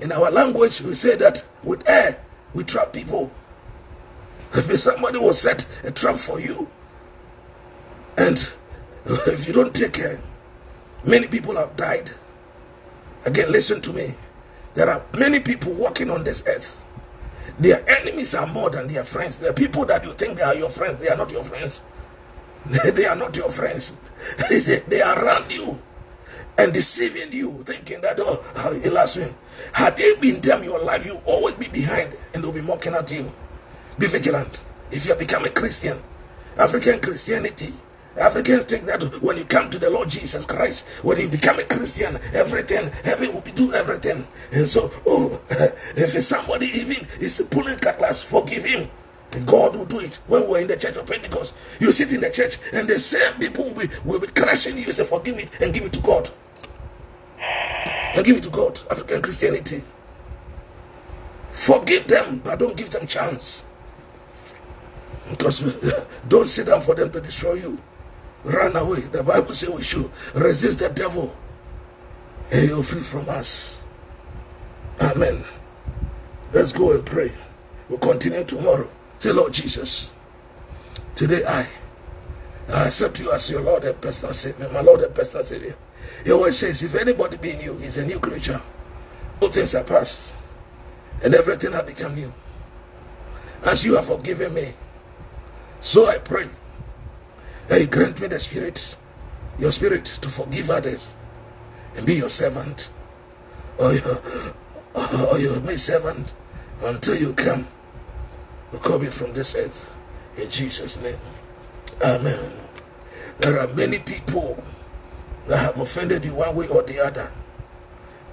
S1: in our language, we say that with air, we trap people. If somebody will set a trap for you, and if you don't take care, many people have died. Again, listen to me. There are many people walking on this earth their enemies are more than their friends. The people that you think are your friends, they are not your friends. they are not your friends. they are around you and deceiving you, thinking that, oh, uh, he lost me. Had they been them your life, you always be behind and they'll be mocking at you. Be vigilant. If you have become a Christian, African Christianity, Africans think that when you come to the Lord Jesus Christ, when you become a Christian, everything, heaven will be do everything. And so, oh, if somebody even is pulling cutlass, forgive him. And God will do it. When we're in the church of Pentecost, you sit in the church and the same people will be, will be crashing you. Say, forgive it and give it to God. And give it to God. African Christianity. Forgive them, but don't give them chance. Because don't sit down for them to destroy you. Run away. The Bible says we should resist the devil and he'll flee from us. Amen. Let's go and pray. We'll continue tomorrow. Say, Lord Jesus, today I, I accept you as your Lord and personal Savior, my Lord and personal Savior. Your word says, if anybody be in you, is a new creature. All things are past, and everything has become new. As you have forgiven me, so I pray that you grant me the spirit, your spirit to forgive others and be your servant or your, or your servant until you come. Me from this earth in Jesus' name. Amen. There are many people that have offended you one way or the other.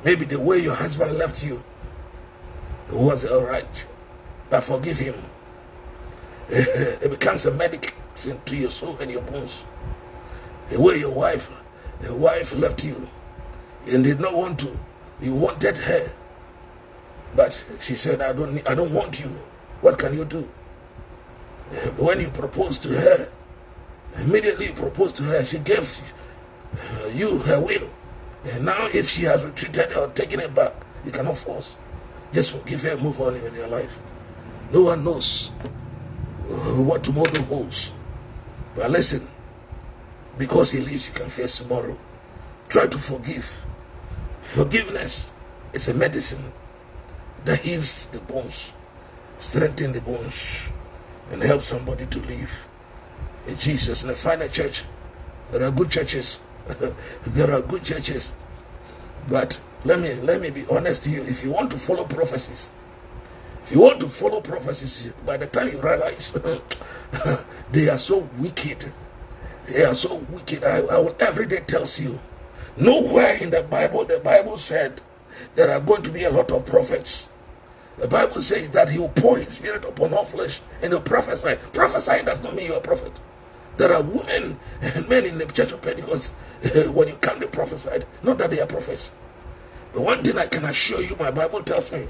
S1: Maybe the way your husband left you was all right, but forgive him. it becomes a medicine to your soul and your bones. The way your wife, your wife left you and did not want to, you wanted her, but she said, "I don't, I don't want you." What can you do? When you propose to her, immediately you propose to her, she gave Uh, you her will. And now, if she has retreated or taken it back, you cannot force. Just forgive her, move on with your life. No one knows what tomorrow holds. But listen, because he lives, you can face tomorrow. Try to forgive. Forgiveness is a medicine that heals the bones, strengthens the bones, and helps somebody to live. In Jesus' name, find a church. There are good churches. there are good churches. But let me let me be honest to you. If you want to follow prophecies, if you want to follow prophecies, by the time you realize they are so wicked, they are so wicked. I, I will every day tells you. Nowhere in the Bible, the Bible said there are going to be a lot of prophets. The Bible says that he will pour his spirit upon all flesh and he'll prophesy. Prophesying does not mean you're a prophet. There are women and men in the church of Pentecost when you come to prophesy, not that they are prophets. But one thing I can assure you, my Bible tells me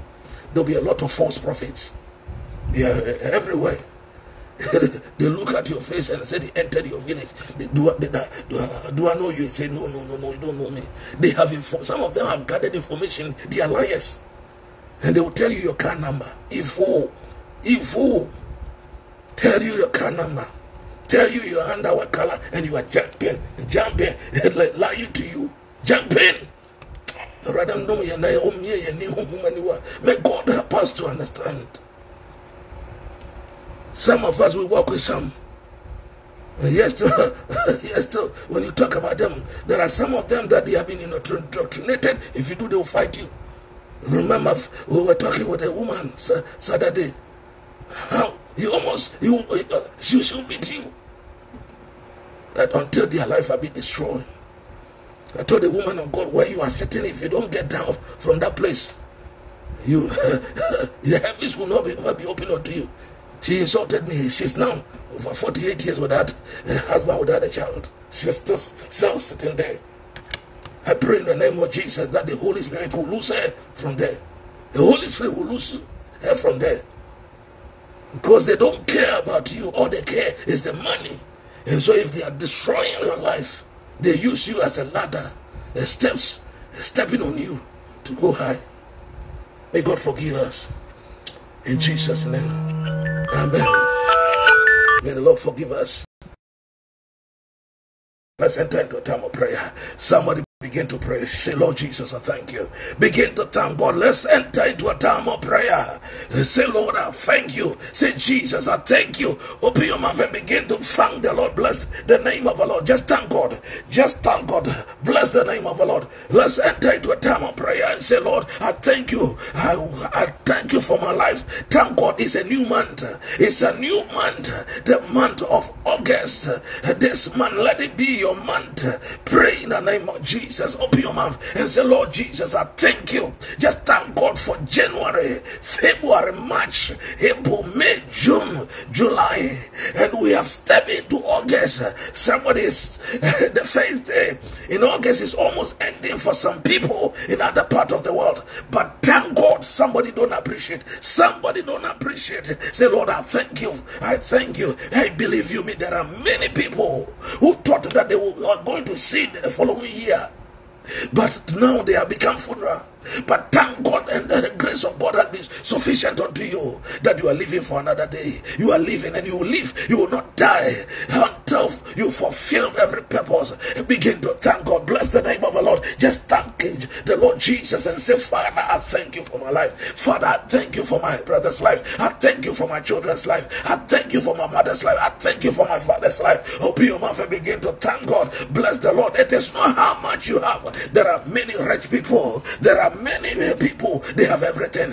S1: there'll be a lot of false prophets. They are eh, everywhere. they look at your face and say they entered your village. They, do, they, do, do I know you? You say, no, no, no, no, you don't know me. They have inform- some of them have gathered information. They are liars. And they will tell you your car number. If who, if who, tell you your car number, tell you your underwear color, and you are jumping, jumping, lying to you, jumping. Rather um, um, um, May God help us to understand. Some of us will work with some. Yes, yes, still, when you talk about them, there are some of them that they have been indoctrinated. If you do, they will fight you. Remember, we were talking with a woman Saturday. How you almost you uh, she should beat you. That until their life will be destroyed. I told the woman of God, where you are sitting, if you don't get down from that place, you the heavens will not be, not be open unto you. She insulted me. She's now over 48 years without a husband, without a child. She's still, still sitting there. I pray in the name of Jesus that the Holy Spirit will lose her from there. The Holy Spirit will lose her from there. Because they don't care about you. All they care is the money. And so if they are destroying your life, they use you as a ladder, the steps, stepping on you to go high. May God forgive us. In Jesus' name. Amen. May the Lord forgive us. Let's enter into a time of prayer. Somebody Begin to pray. Say, Lord Jesus, I thank you. Begin to thank God. Let's enter into a time of prayer. Say, Lord, I thank you. Say, Jesus, I thank you. Open your mouth and begin to thank the Lord. Bless the name of the Lord. Just thank God. Just thank God. Bless the name of the Lord. Let's enter into a time of prayer and say, Lord, I thank you. I, I thank you for my life. Thank God. It's a new month. It's a new month. The month of August. This month, let it be your month. Pray in the name of Jesus. Jesus. Open your mouth and say, Lord Jesus, I thank you. Just thank God for January, February, March, April, May, June, July, and we have stepped into August. Somebody's the first day in August is almost ending for some people in other part of the world. But thank God, somebody don't appreciate. Somebody don't appreciate. Say, Lord, I thank you. I thank you. I believe you me. There are many people who thought that they were going to see the following year. But now they have become funeral. But thank God and the grace of God has been sufficient unto you that you are living for another day. You are living and you will live. You will not die until you fulfilled every purpose. Begin to thank God. Bless the name of the Lord. Just thank the Lord Jesus and say, Father, I thank you for my life. Father, I thank you for my brother's life. I thank you for my children's life. I thank you for my mother's life. I thank you for my father's life. Open your mouth and begin to thank God. Bless the Lord. It is not how much you have. There are many rich people. There are many people, they have everything,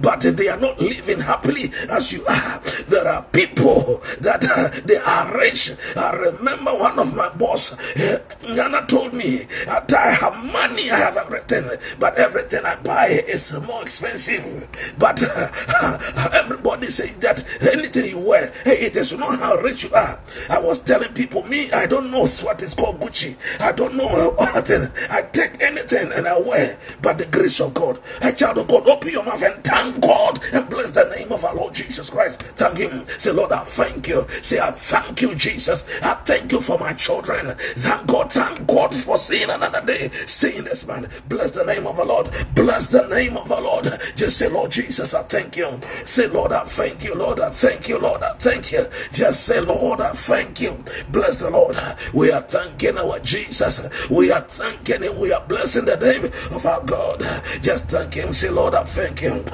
S1: but they are not living happily as you are. There are people that uh, they are rich. I remember one of my boss, uh, Nana told me, that I have money, I have everything, but everything I buy is more expensive. But everybody says that anything you wear, hey, it is not how rich you are. I was telling people, me, I don't know what is called Gucci. I don't know I take anything and I wear, but the grace of God. A child of God, open your mouth and thank God and bless the name of our Lord Jesus Christ. Thank Him. Say, Lord, I thank you. Say, I thank you, Jesus. I thank you for my children. Thank God. Thank God for seeing another day. Seeing this man. Bless the name of the Lord. Bless the name of the Lord. Just say, Lord Jesus, I thank you. Say, Lord, I thank you. Lord, I thank you. Lord, I thank you. Just say, Lord, I thank you. Bless the Lord. We are thanking our Jesus. We are thanking Him. We are blessing the name of our God. Just thank Him. Say, Lord, I thank Him. In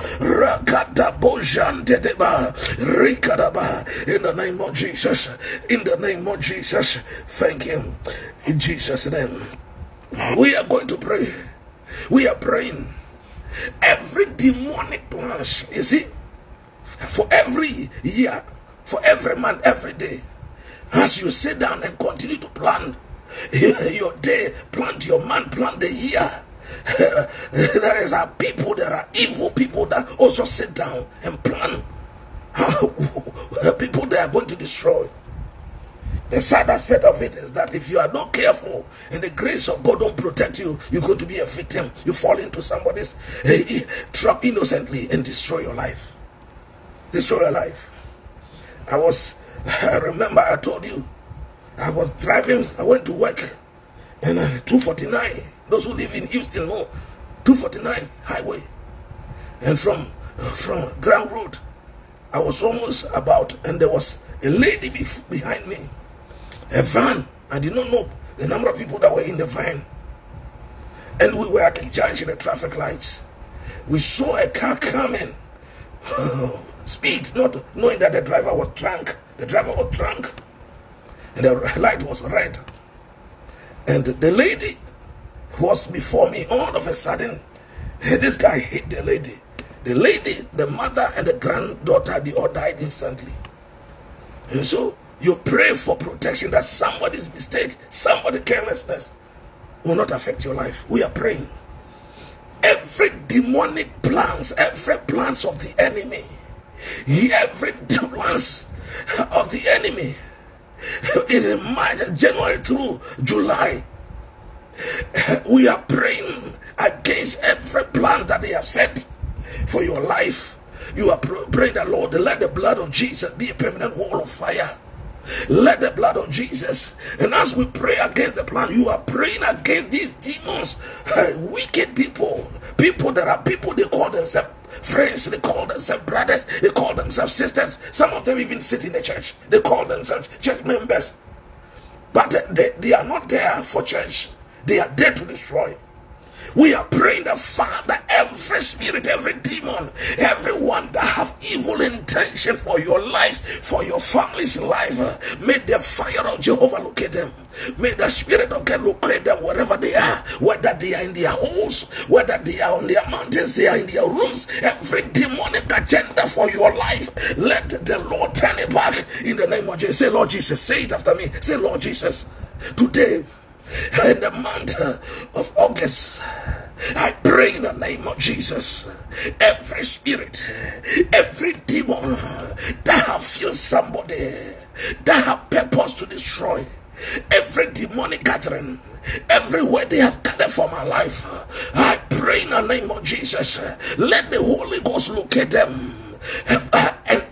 S1: the name of Jesus. In the name of Jesus. Thank you. In Jesus' name. We are going to pray. We are praying. Every demonic plans, you see, for every year, for every month, every day, as you sit down and continue to plan your day, plant your month, plant the year there is a people, there are evil people that also sit down and plan people they are going to destroy. The sad aspect of it is that if you are not careful and the grace of God don't protect you, you're going to be a victim. You fall into somebody's uh, trap innocently and destroy your life. Destroy your life. I was, I remember I told you, I was driving, I went to work and uh, 249 those who live in Houston know 249 highway. And from from Grant Road, I was almost about, and there was a lady behind me, a van. I did not know the number of people that were in the van. And we were at the junction, the traffic lights. We saw a car coming. Speed, not knowing that the driver was drunk. The driver was drunk. And the light was red. And the lady was before me. All of a sudden, this guy hit the lady. The lady, the mother, and the granddaughter, they all died instantly. And so you pray for protection that somebody's mistake, somebody carelessness will not affect your life. We are praying. Every demonic plans, every plans of the enemy, every plans of the enemy in March, January through July, we are praying against every plan that they have set for your life. You are praying that Lord, let the blood of Jesus be a permanent wall of fire. Let the blood of Jesus. And as we pray against the plan, you are praying against these demons, wicked people, people that are people they call themselves friends, they call themselves brothers, they call themselves sisters. Some of them even sit in the church, they call themselves church members, but they, they are not there for church. They are there to destroy. We are praying the Father, every spirit, every demon, everyone that have evil intention for your life, for your family's life, may the fire of Jehovah locate them. May the spirit of God locate them wherever they are, whether they are in their homes, whether they are on their mountains, they are in their rooms. Every demonic agenda for your life, let the Lord turn it back in the name of Jesus. Say, Lord Jesus, say it after me. Say, Lord Jesus, today in the month of August. I pray in the name of Jesus. Every spirit, every demon that have filled somebody, that have purpose to destroy, every demonic gathering, everywhere they have gathered for my life, I pray in the name of Jesus. Let the Holy Ghost locate them and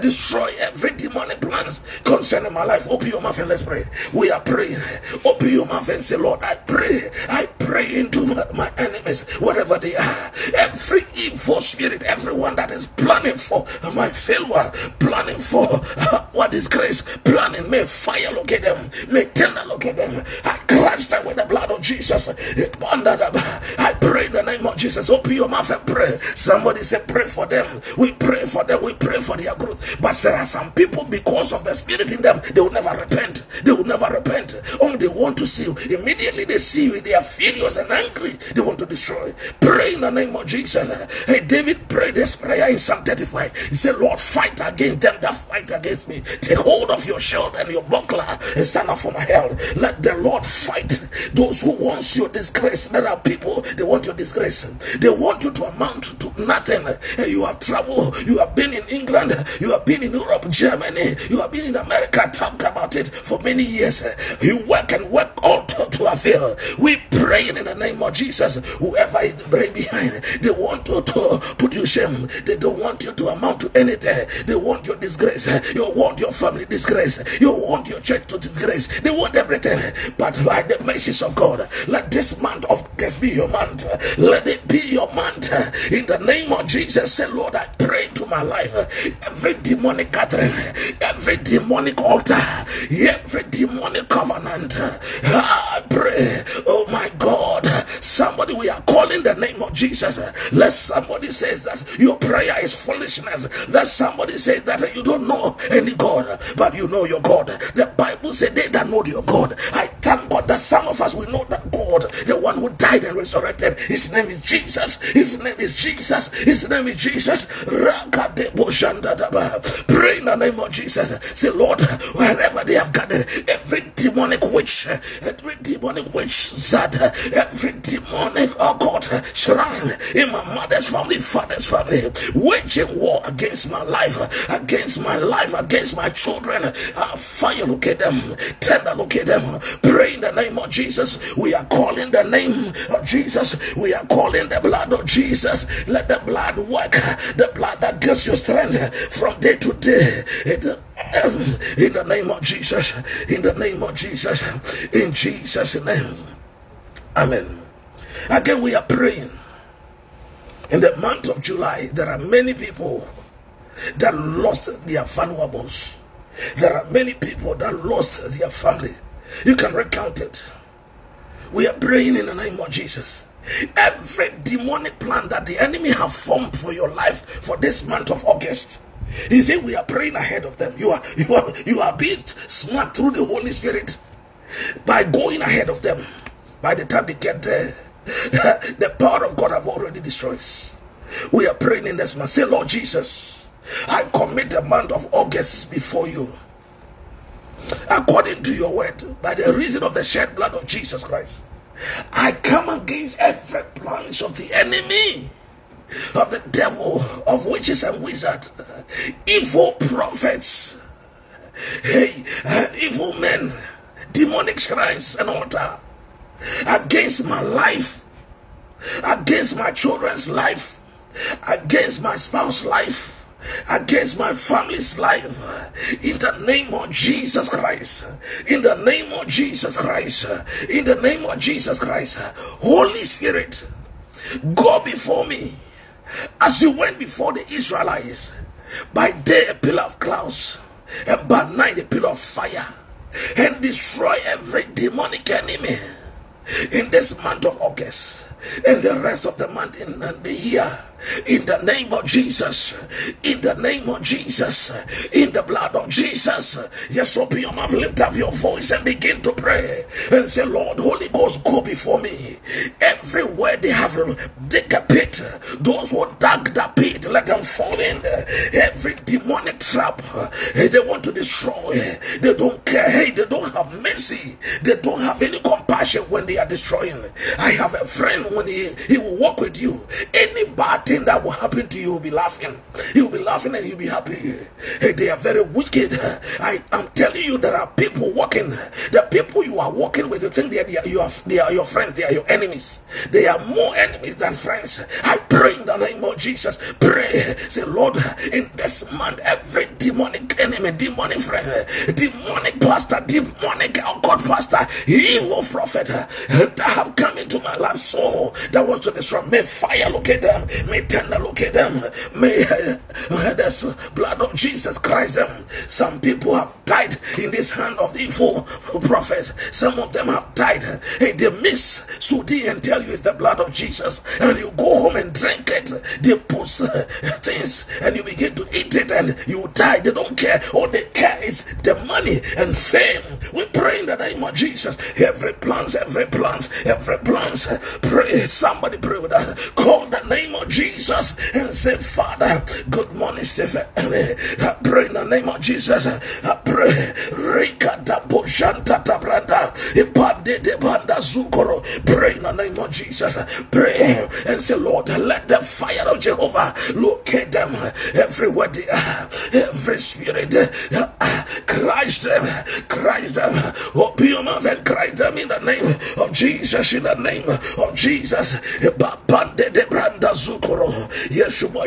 S1: destroy every demonic plans concerning my life. Open your mouth and let's pray. We are praying. Open your mouth and say, Lord, I pray. I pray into my, enemies, whatever they are. Every evil spirit, everyone that is planning for my failure, planning for what is grace, planning, may fire locate them, may tender locate them. I crush them with the blood of Jesus. I pray in the name of Jesus. Open your mouth and pray. Somebody say, pray for them. We pray for them. We pray for their growth. But there are some people, because of the spirit in them, they will never repent. They will never repent. Only they want to see you. Immediately they see you, they are furious and angry. They want to destroy. Pray in the name of Jesus. Hey, David prayed this prayer in Psalm 35. He said, Lord, fight against them that fight against me. Take hold of your shield and your buckler and stand up for my help. Let the Lord fight those who want your disgrace. There are people, they want your disgrace. They want you to amount to nothing. You have trouble. You have been in England. You have been in Europe, Germany. You have been in America. Talk about it for many years. You work and work all to, to avail. We pray in the name of Jesus. Whoever is brain behind, they want to, to put you shame. They don't want you to amount to anything. They want your disgrace. You want your family disgrace. You want your church to disgrace. They want everything. But by the mercies of God, let this month of this be your month. Let it be your month. In the name of Jesus, say, Lord, I pray to my life. Every demonic gathering, every demonic altar, every demonic covenant. I pray, oh my God, somebody we are calling the name of Jesus. Let somebody say that your prayer is foolishness. Let somebody say that you don't know any God, but you know your God. The Bible said they that know your God. I thank God that some of us we know that God, the one who died and resurrected. His name is Jesus. His name is Jesus. His name is Jesus. Pray in the name of Jesus. Say, Lord, wherever they have gathered, every demonic witch, every demonic witch, Zad, every demonic, oh God, shrine in my mother's family, father's family, waging war against my life, against my life, against my children. Uh, fire, look at them. Tender, look at them. Pray in the name of Jesus. We are calling the name of Jesus. We are calling the blood of Jesus. Let the blood work. The blood that gives you strength from day to day. In the name of Jesus. In the name of Jesus. In Jesus' name. Amen. Again, we are praying. In the month of July, there are many people that lost their valuables. There are many people that lost their family. You can recount it. We are praying in the name of Jesus. Every demonic plan that the enemy have formed for your life for this month of August. He said we are praying ahead of them. You are you are you are being smart through the Holy Spirit by going ahead of them. By the time they get there, the power of God have already destroyed. We are praying in this month. Say, Lord Jesus, I commit the month of August before you according to your word, by the reason of the shed blood of Jesus Christ. I come against every plans of the enemy, of the devil, of witches and wizards, evil prophets, hey, uh, evil men, demonic shrines and altar against my life, against my children's life, against my spouse's life against my family's life in the name of Jesus Christ. In the name of Jesus Christ. In the name of Jesus Christ. Holy Spirit, go before me as you went before the Israelites by day a pillar of clouds and by night a pillar of fire and destroy every demonic enemy in this month of August and the rest of the month in the year in the name of Jesus, in the name of Jesus, in the blood of Jesus. Yes, open your mouth, lift up your voice and begin to pray and say, Lord, Holy Ghost, go before me. Everywhere they have dig a pit, those who dug the pit, let them fall in. Every demonic trap. Hey, they want to destroy. They don't care. Hey, they don't have mercy. They don't have any compassion when they are destroying. I have a friend when he, he will walk with you. Any bad thing that will happen to you, will be laughing. You'll be laughing and you'll be happy. Hey, they are very wicked. I am telling you, there are people walking. The people you are walking with, you think they are, they are, you are, they are your friends, they are your enemies. They are more enemies than friends. I pray in the name of Jesus. Pray. Say, Lord, in this month, every demonic enemy, demonic friend, demonic pastor, demonic God pastor, evil prophet that have come into my life so that was to destroy. me. fire locate them, may tender locate them, may the blood of Jesus Christ them. Some people have died in this hand of the evil prophet. Some of them have died. Hey, they miss Sudi and tell you it's the blood of Jesus, and you go home and drink it. They put uh, things and you begin to eat it and you die. They don't care. All they care is the money and fame. We pray in the name of Jesus. Every plans, every plans, every plans. Pray. Somebody pray with us. Call the name of Jesus and say, Father, good morning, Stephen. I pray in the name of Jesus. I pray. Pray in the name of Jesus. Pray and say, Lord, let the fire of Jehovah locate them everywhere they are. Every spirit, Christ them, Christ them. Mouth and Christ them in the name of Jesus. In the name of Jesus.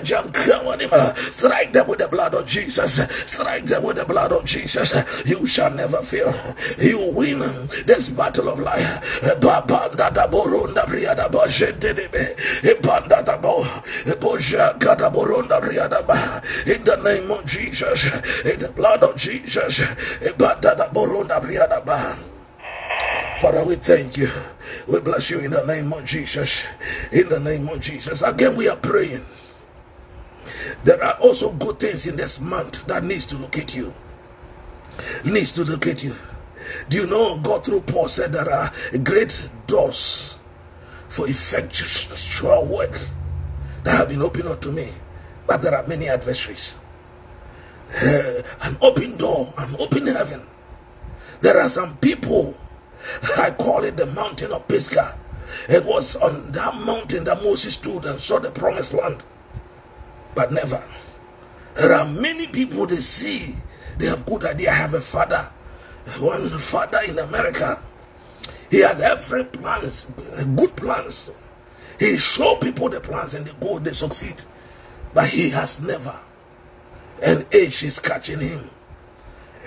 S1: Jankawanima. Strike them with the blood of Jesus. Strike them with the blood of Jesus. You shall never fail. You win this battle of life. In the name of Jesus. In the blood of Jesus. Father, we thank you. We bless you in the name of Jesus. In the name of Jesus. Again, we are praying. There are also good things in this month that needs to locate you. Needs to locate you. Do you know God through Paul said there are great doors for effectual work that have been opened unto me, but there are many adversaries. Uh, an open door, an open heaven. There are some people, I call it the mountain of Pisgah. It was on that mountain that Moses stood and saw the promised land, but never. There are many people they see, they have good idea. I have a father, one father in America. He has every plans, good plans. He show people the plans and they go, they succeed. But he has never. And age is catching him.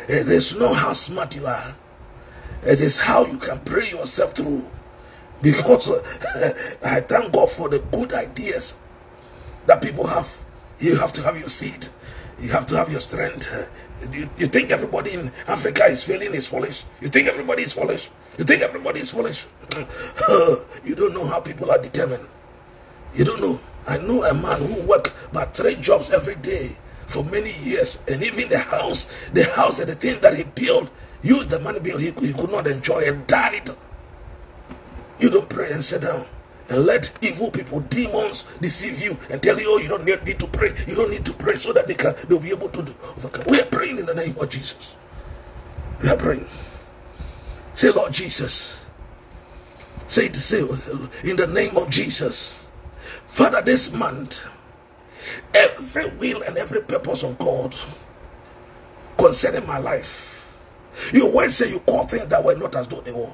S1: Eh, it is not how smart you are. It is how you can pray yourself through. Because I thank God for the good ideas that people have. You have to have your seed. You have to have your strength. You, you think everybody in Africa is failing is foolish. You think everybody is foolish. You think everybody is foolish. you don't know how people are determined. You don't know. I know a man who worked about three jobs every day for many years, and even the house, the house and the things that he built, used the money bill he, he could not enjoy and died. You don't pray and sit down and let evil people, demons, deceive you and tell you, oh, you don't need, to pray. You don't need to pray so that they can they'll be able to overcome. We are praying in the name of Jesus. We are praying. Say, Lord Jesus. Say to say in the name of Jesus. Father, this month, every will and every purpose of God concerning my life. Your word say you call things that were not as though they were.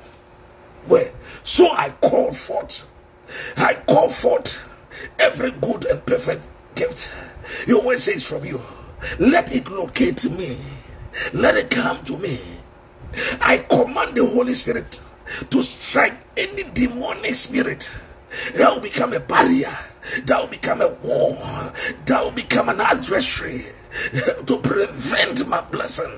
S1: Where? So I call forth. I call forth every good and perfect gift. Your word says from you. Let it locate me. Let it come to me. I command the Holy Spirit to strike any demonic spirit that will become a barrier, that will become a wall, that will become an adversary to prevent my blessing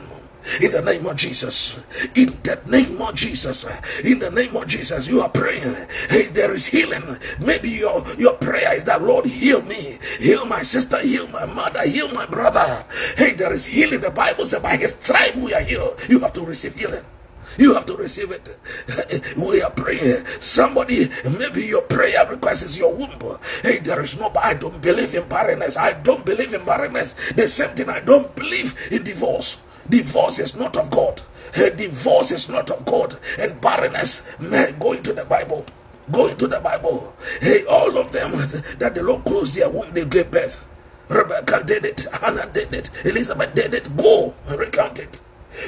S1: in the name of Jesus. In the name of Jesus. In the name of Jesus. You are praying. Hey, there is healing. Maybe your, your prayer is that Lord heal me. Heal my sister. Heal my mother. Heal my brother. Hey, there is healing. The Bible says by his tribe we are healed. You have to receive healing. You have to receive it. We are praying. Somebody, maybe your prayer request is your womb. Hey, there is no, I don't believe in barrenness. I don't believe in barrenness. The same thing, I don't believe in divorce. Divorce is not of God. Divorce is not of God. And barrenness, man, go into the Bible. Go into the Bible. Hey, all of them that the Lord closed their womb, they gave birth. Rebecca did it, Hannah did it, Elizabeth did it. Go and recount it.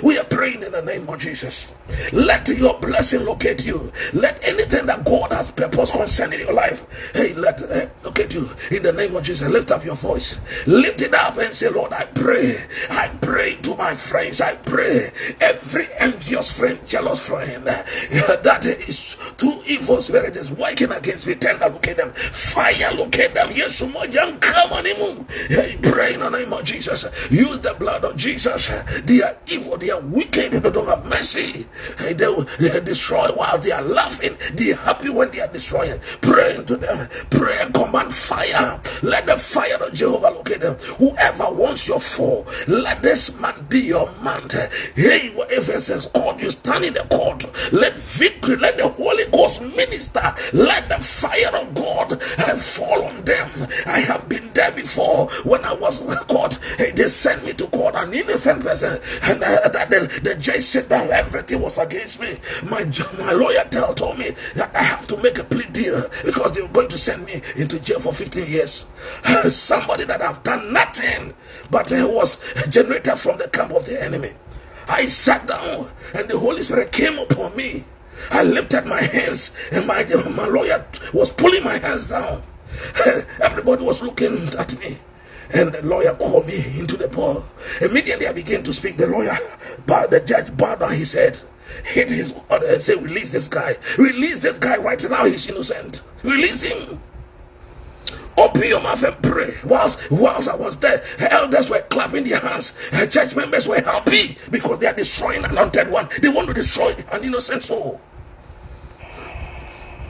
S1: We are praying in the name of Jesus. Let your blessing locate you. Let anything that God has purpose concerning your life, hey, let uh, locate you in the name of Jesus. Lift up your voice, lift it up, and say, Lord, I pray. I pray to my friends. I pray every envious friend, jealous friend that is through evil spirit is working against me. Tender, locate them. Fire, locate them. Yes, come on him. Hey, pray in the name of Jesus. Use the blood of Jesus. They are evil they are wicked, they don't have mercy. They, they destroy while they are laughing. They are happy when they are destroying. Pray to them. Pray and command fire. Let the fire of Jehovah locate them. Whoever wants your fall, let this man be your man. Hey, if it says court, you stand in the court. Let victory, let the Holy Ghost minister. Let the fire of God fall on them. I have been there before when I was caught. They sent me to court, an innocent person, and uh, the, the judge said that everything was against me. My, my lawyer tell, told me that I have to make a plea deal because they were going to send me into jail for 15 years. Somebody that have done nothing but was generated from the camp of the enemy. I sat down and the Holy Spirit came upon me. I lifted my hands and my, my lawyer was pulling my hands down. Everybody was looking at me. And the lawyer called me into the ball. Immediately I began to speak. The lawyer, the judge bowed down his head, hit his order, and said, Release this guy. Release this guy right now. He's innocent. Release him. Open your mouth and pray. Whilst, whilst I was there, elders were clapping their hands. Church members were happy because they are destroying an anointed one. They want to destroy an innocent soul.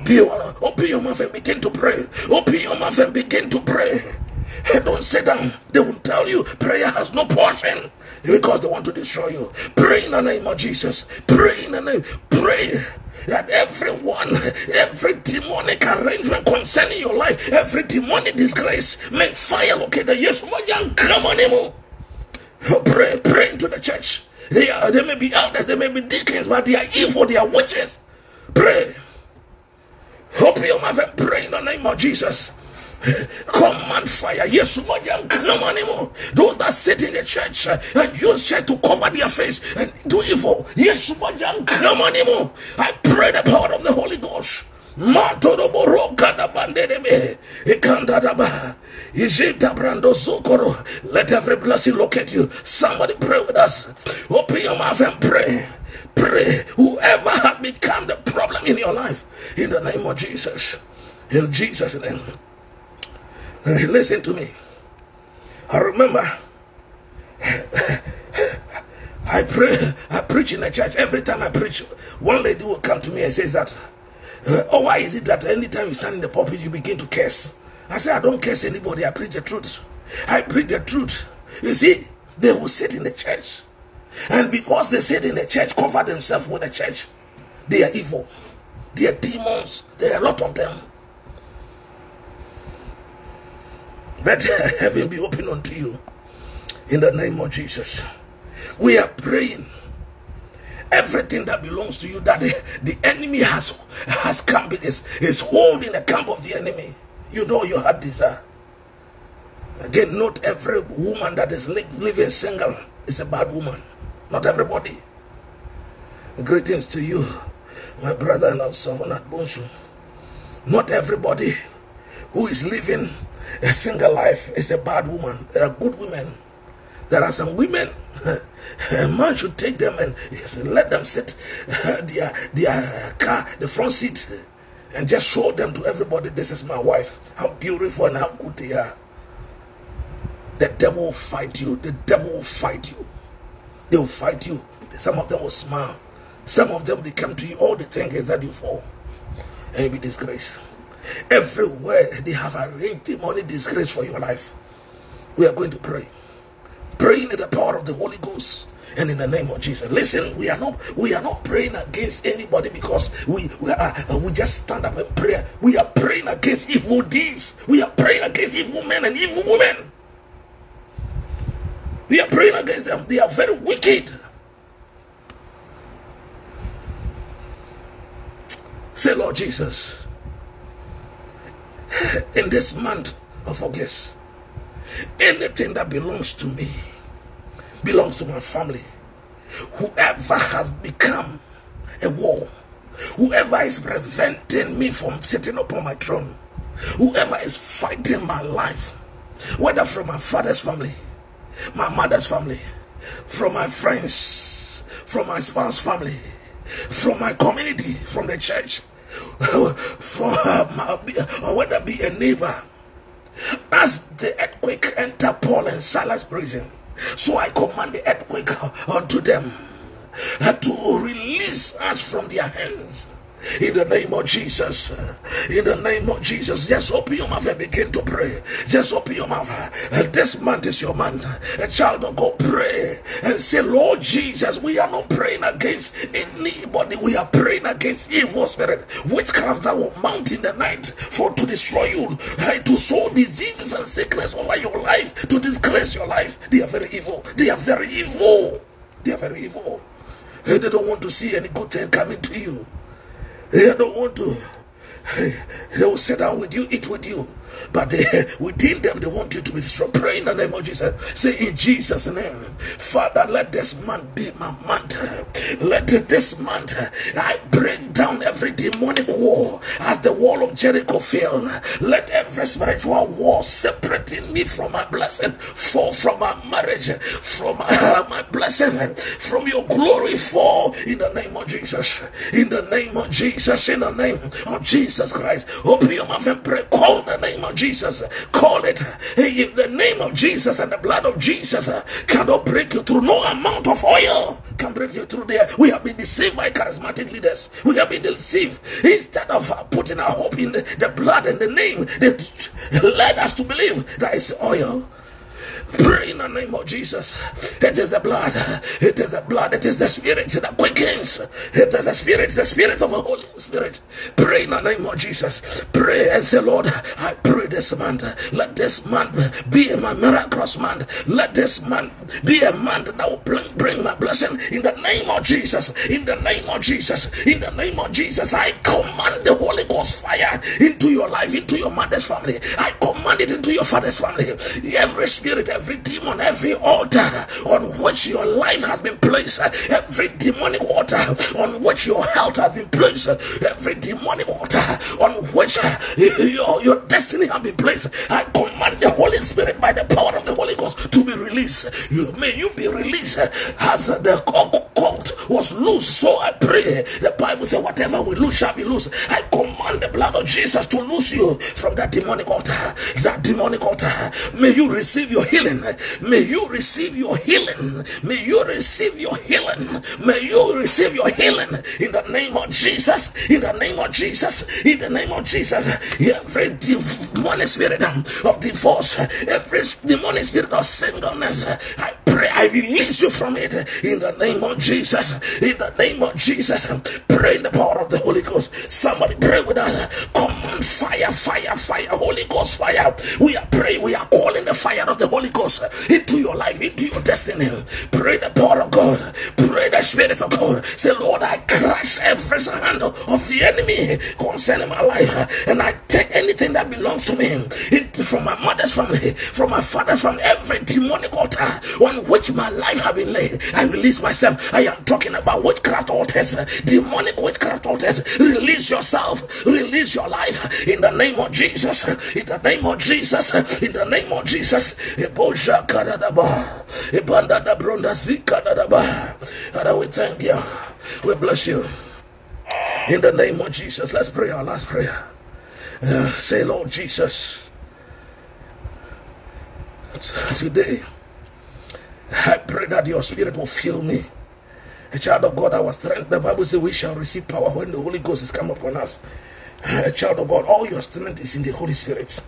S1: Open your mouth and begin to pray. Open your mouth and begin to pray. Don't sit down. They will tell you prayer has no portion because they want to destroy you. Pray in the name of Jesus. Pray in the name. Pray that everyone, every demonic arrangement concerning your life, every demonic disgrace, may fire locate the yes, come. Pray, pray into the church. They are, they may be elders, they may be deacons, but they are evil, they are witches. Pray. Open your mouth pray in the name of Jesus. Command fire. Yes. Those that sit in the church uh, and use church to cover their face and do evil. Yes. I pray the power of the Holy Ghost. Let every blessing locate you. Somebody pray with us. Open your mouth and pray. Pray. Whoever has become the problem in your life, in the name of Jesus. In Jesus' name. Listen to me. I remember I pray, I preach in the church. Every time I preach, one lady will come to me and says that, oh, why is it that anytime you stand in the pulpit, you begin to curse? I say, I don't curse anybody. I preach the truth. I preach the truth. You see, they will sit in the church. And because they sit in the church, cover themselves with the church, they are evil. They are demons. There are a lot of them. Let heaven be open unto you in the name of Jesus. We are praying everything that belongs to you that the, the enemy has has come is, is holding the camp of the enemy. You know your heart desire. Again, not every woman that is living single is a bad woman. Not everybody. Greetings to you, my brother and our servant at Bonshu. Not everybody who is living a single life is a bad woman. There are good women. There are some women, a man should take them and let them sit their, their car, the front seat, and just show them to everybody, this is my wife, how beautiful and how good they are. The devil will fight you. The devil will fight you. They will fight you. Some of them will smile. Some of them, they come to you, all the thing is that you fall and you be disgraced. Everywhere they have arranged demonic disgrace for your life. We are going to pray. Praying in the power of the Holy Ghost and in the name of Jesus. Listen, we are not we are not praying against anybody because we we are we just stand up and pray. We are praying against evil deeds. We are praying against evil men and evil women. We are praying against them. They are very wicked. Say, Lord Jesus, in this month of August, anything that belongs to me belongs to my family. Whoever has become a wall, whoever is preventing me from sitting upon my throne, whoever is fighting my life, whether from my father's family, my mother's family, from my friends, from my spouse family, from my community, from the church, my, or uh, uh, whether be a neighbor. As the earthquake entered Paul and Silas prison, so I command the earthquake uh, unto them to release us from their hands in the name of Jesus. In the name of Jesus. Just open your mouth and begin to pray. Just open your mouth. Uh, this month is your month. A child of God, pray and say, Lord Jesus, we are not praying against anybody. We are praying against evil spirit, witchcraft that will mount in the night for to destroy you, to sow diseases and sickness over your life, to disgrace your life. They are very evil. They are very evil. They are very evil. They don't want to see any good thing coming to you. They don't want to. They will sit down with you, eat with you. But they, within them, they want you to be strong. Pray in the name of Jesus. Say in Jesus' name, Father, let this month be my month. Let this month I break down every demonic wall as the wall of Jericho fell. Let every spiritual wall separating me from my blessing, fall from my marriage, from uh, my blessing, from your glory fall in the name of Jesus. In the name of Jesus. In the name of Jesus Christ. Open your mouth and pray. Call the name of Jesus, call it. If the name of Jesus and the blood of Jesus cannot break you through, no amount of oil can break you through there. We have been deceived by charismatic leaders. We have been deceived. Instead of putting our hope in the, blood and the name, they led us to believe that it's oil. Pray in the name of Jesus. It is the blood. It is the blood. It is the spirit that quickens. It is the spirit, the spirit of the Holy Spirit. Pray in the name of Jesus. Pray and say, Lord, I pray this month. Let this month be my miraculous month. Let this month be a month that will bring, bring my blessing in the name of Jesus. In the name of Jesus. In the name of Jesus. I command the Holy Ghost fire into your life, into your mother's family. I command it into your father's family. Every spirit, every demon, every altar on which your life has been placed, every demonic altar on which your health has been placed, every demonic altar on which eh, your, your destiny has been placed. I command the Holy Spirit by the power of the Holy Ghost to be released. You, may you be released as the cult was loose. So I pray. The Bible says, whatever we lose shall be loose. I command the blood of Jesus to loose you from that demonic altar. That demonic altar. May you receive your healing healing. May you receive your healing. May you receive your healing. May you receive your healing in the name of Jesus. In the name of Jesus. In the name of Jesus. Every demonic spirit of divorce, every demonic spirit of singleness, I pray, I release you from it in the name of Jesus. In the name of Jesus. Pray in the power of the Holy Ghost. Somebody pray with us. Command fire, fire, fire, Holy Ghost fire. We are praying, we are calling the fire of the Holy Ghost into your life, into your destiny. Pray the power of God. Pray the Spirit of God. Say, Lord, I crush every hand of the enemy concerning my life, and I take anything that belongs to me from my mother's family, from my father's family, every demonic altar on which my life has been laid. I release myself. I am talking about witchcraft altars, demonic witchcraft altars. Release yourself, release your life in the name of Jesus. In the name of Jesus. In the name of Jesus. Father, we thank you. We bless you. In the name of Jesus, let's pray our last prayer. Uh, say, Lord Jesus, today I pray that your spirit will fill me. A child of God, our strength. The Bible says we shall receive power when the Holy Ghost is come upon us. A child of God, all your strength is in the Holy Spirit.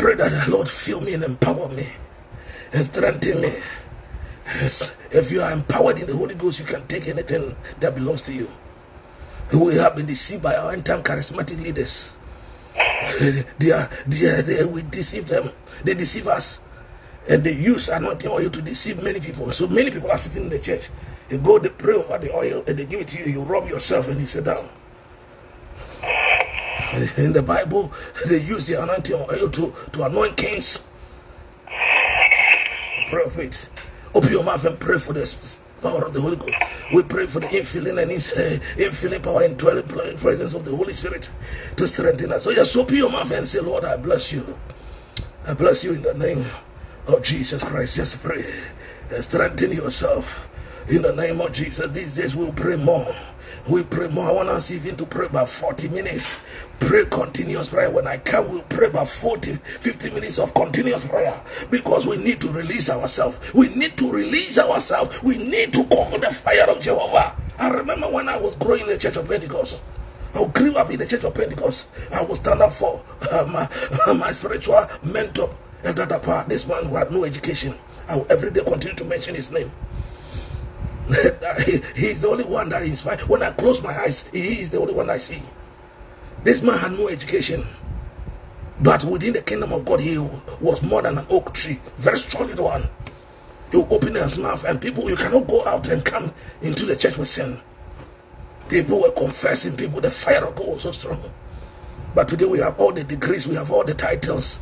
S1: Pray that the Lord fill me and empower me and strengthen me. Yes. If you are empowered in the Holy Ghost, you can take anything that belongs to you. We have been deceived by our end-time charismatic leaders. they are, they are, they, we deceive them. They deceive us. And they use anointing oil to deceive many people. So many people are sitting in the church. You go, they pray over the oil, and they give it to you. You rub yourself, and you sit down. In the Bible, they use the anointing oil to, to anoint kings. It. Open your mouth and pray for the power of the Holy Ghost. We pray for the infilling and his uh, infilling power and dwelling presence of the Holy Spirit to strengthen us. So just open your mouth and say, Lord, I bless you. I bless you in the name of Jesus Christ. Just pray and strengthen yourself in the name of Jesus. These days we'll pray more. We pray more. I want us even to pray about 40 minutes. Pray continuous prayer. When I come, we'll pray about 40, 50 minutes of continuous prayer because we need to release ourselves. We need to release ourselves. We need to with the fire of Jehovah. I remember when I was growing in the church of Pentecost. I grew up in the church of Pentecost. I would stand up for uh, my, my spiritual mentor, Elder part. this man who had no education. I would every day continue to mention his name. He's the only one that inspires. When I close my eyes, he is the only one I see. This man had no education. But within the kingdom of God, he was more than an oak tree, very solid one. Will open his mouth, and people, you cannot go out and come into the church with sin. People were confessing, people, the fire of God was so strong. But today we have all the degrees, we have all the titles,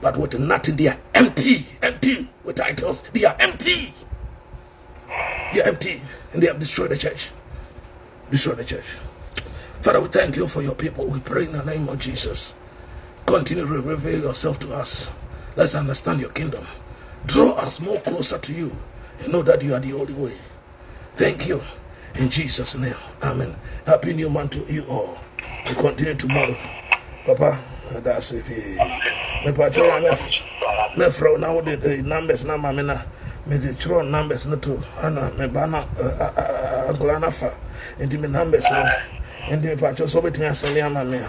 S1: but with nothing, they are empty, empty with titles. They are empty. They're empty and they have destroyed the church. Destroyed the church. Father, we thank you for your people. We pray in the name of Jesus. Continue to reveal yourself to us. Let's understand your kingdom. Draw us more closer to you and know that you are the only way. Thank you. In Jesus' name. Amen. Happy new month to you all. We continue tomorrow. Papa, that's it. Me patro me fro now the numbers na mamina mede twerɛ numbers no to ana meba na nkɔla no afa. Nti me numbers no nti mepakyɛ sɛ wobɛtumi asɛne ama me.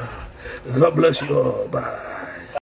S1: God bless you all. Bye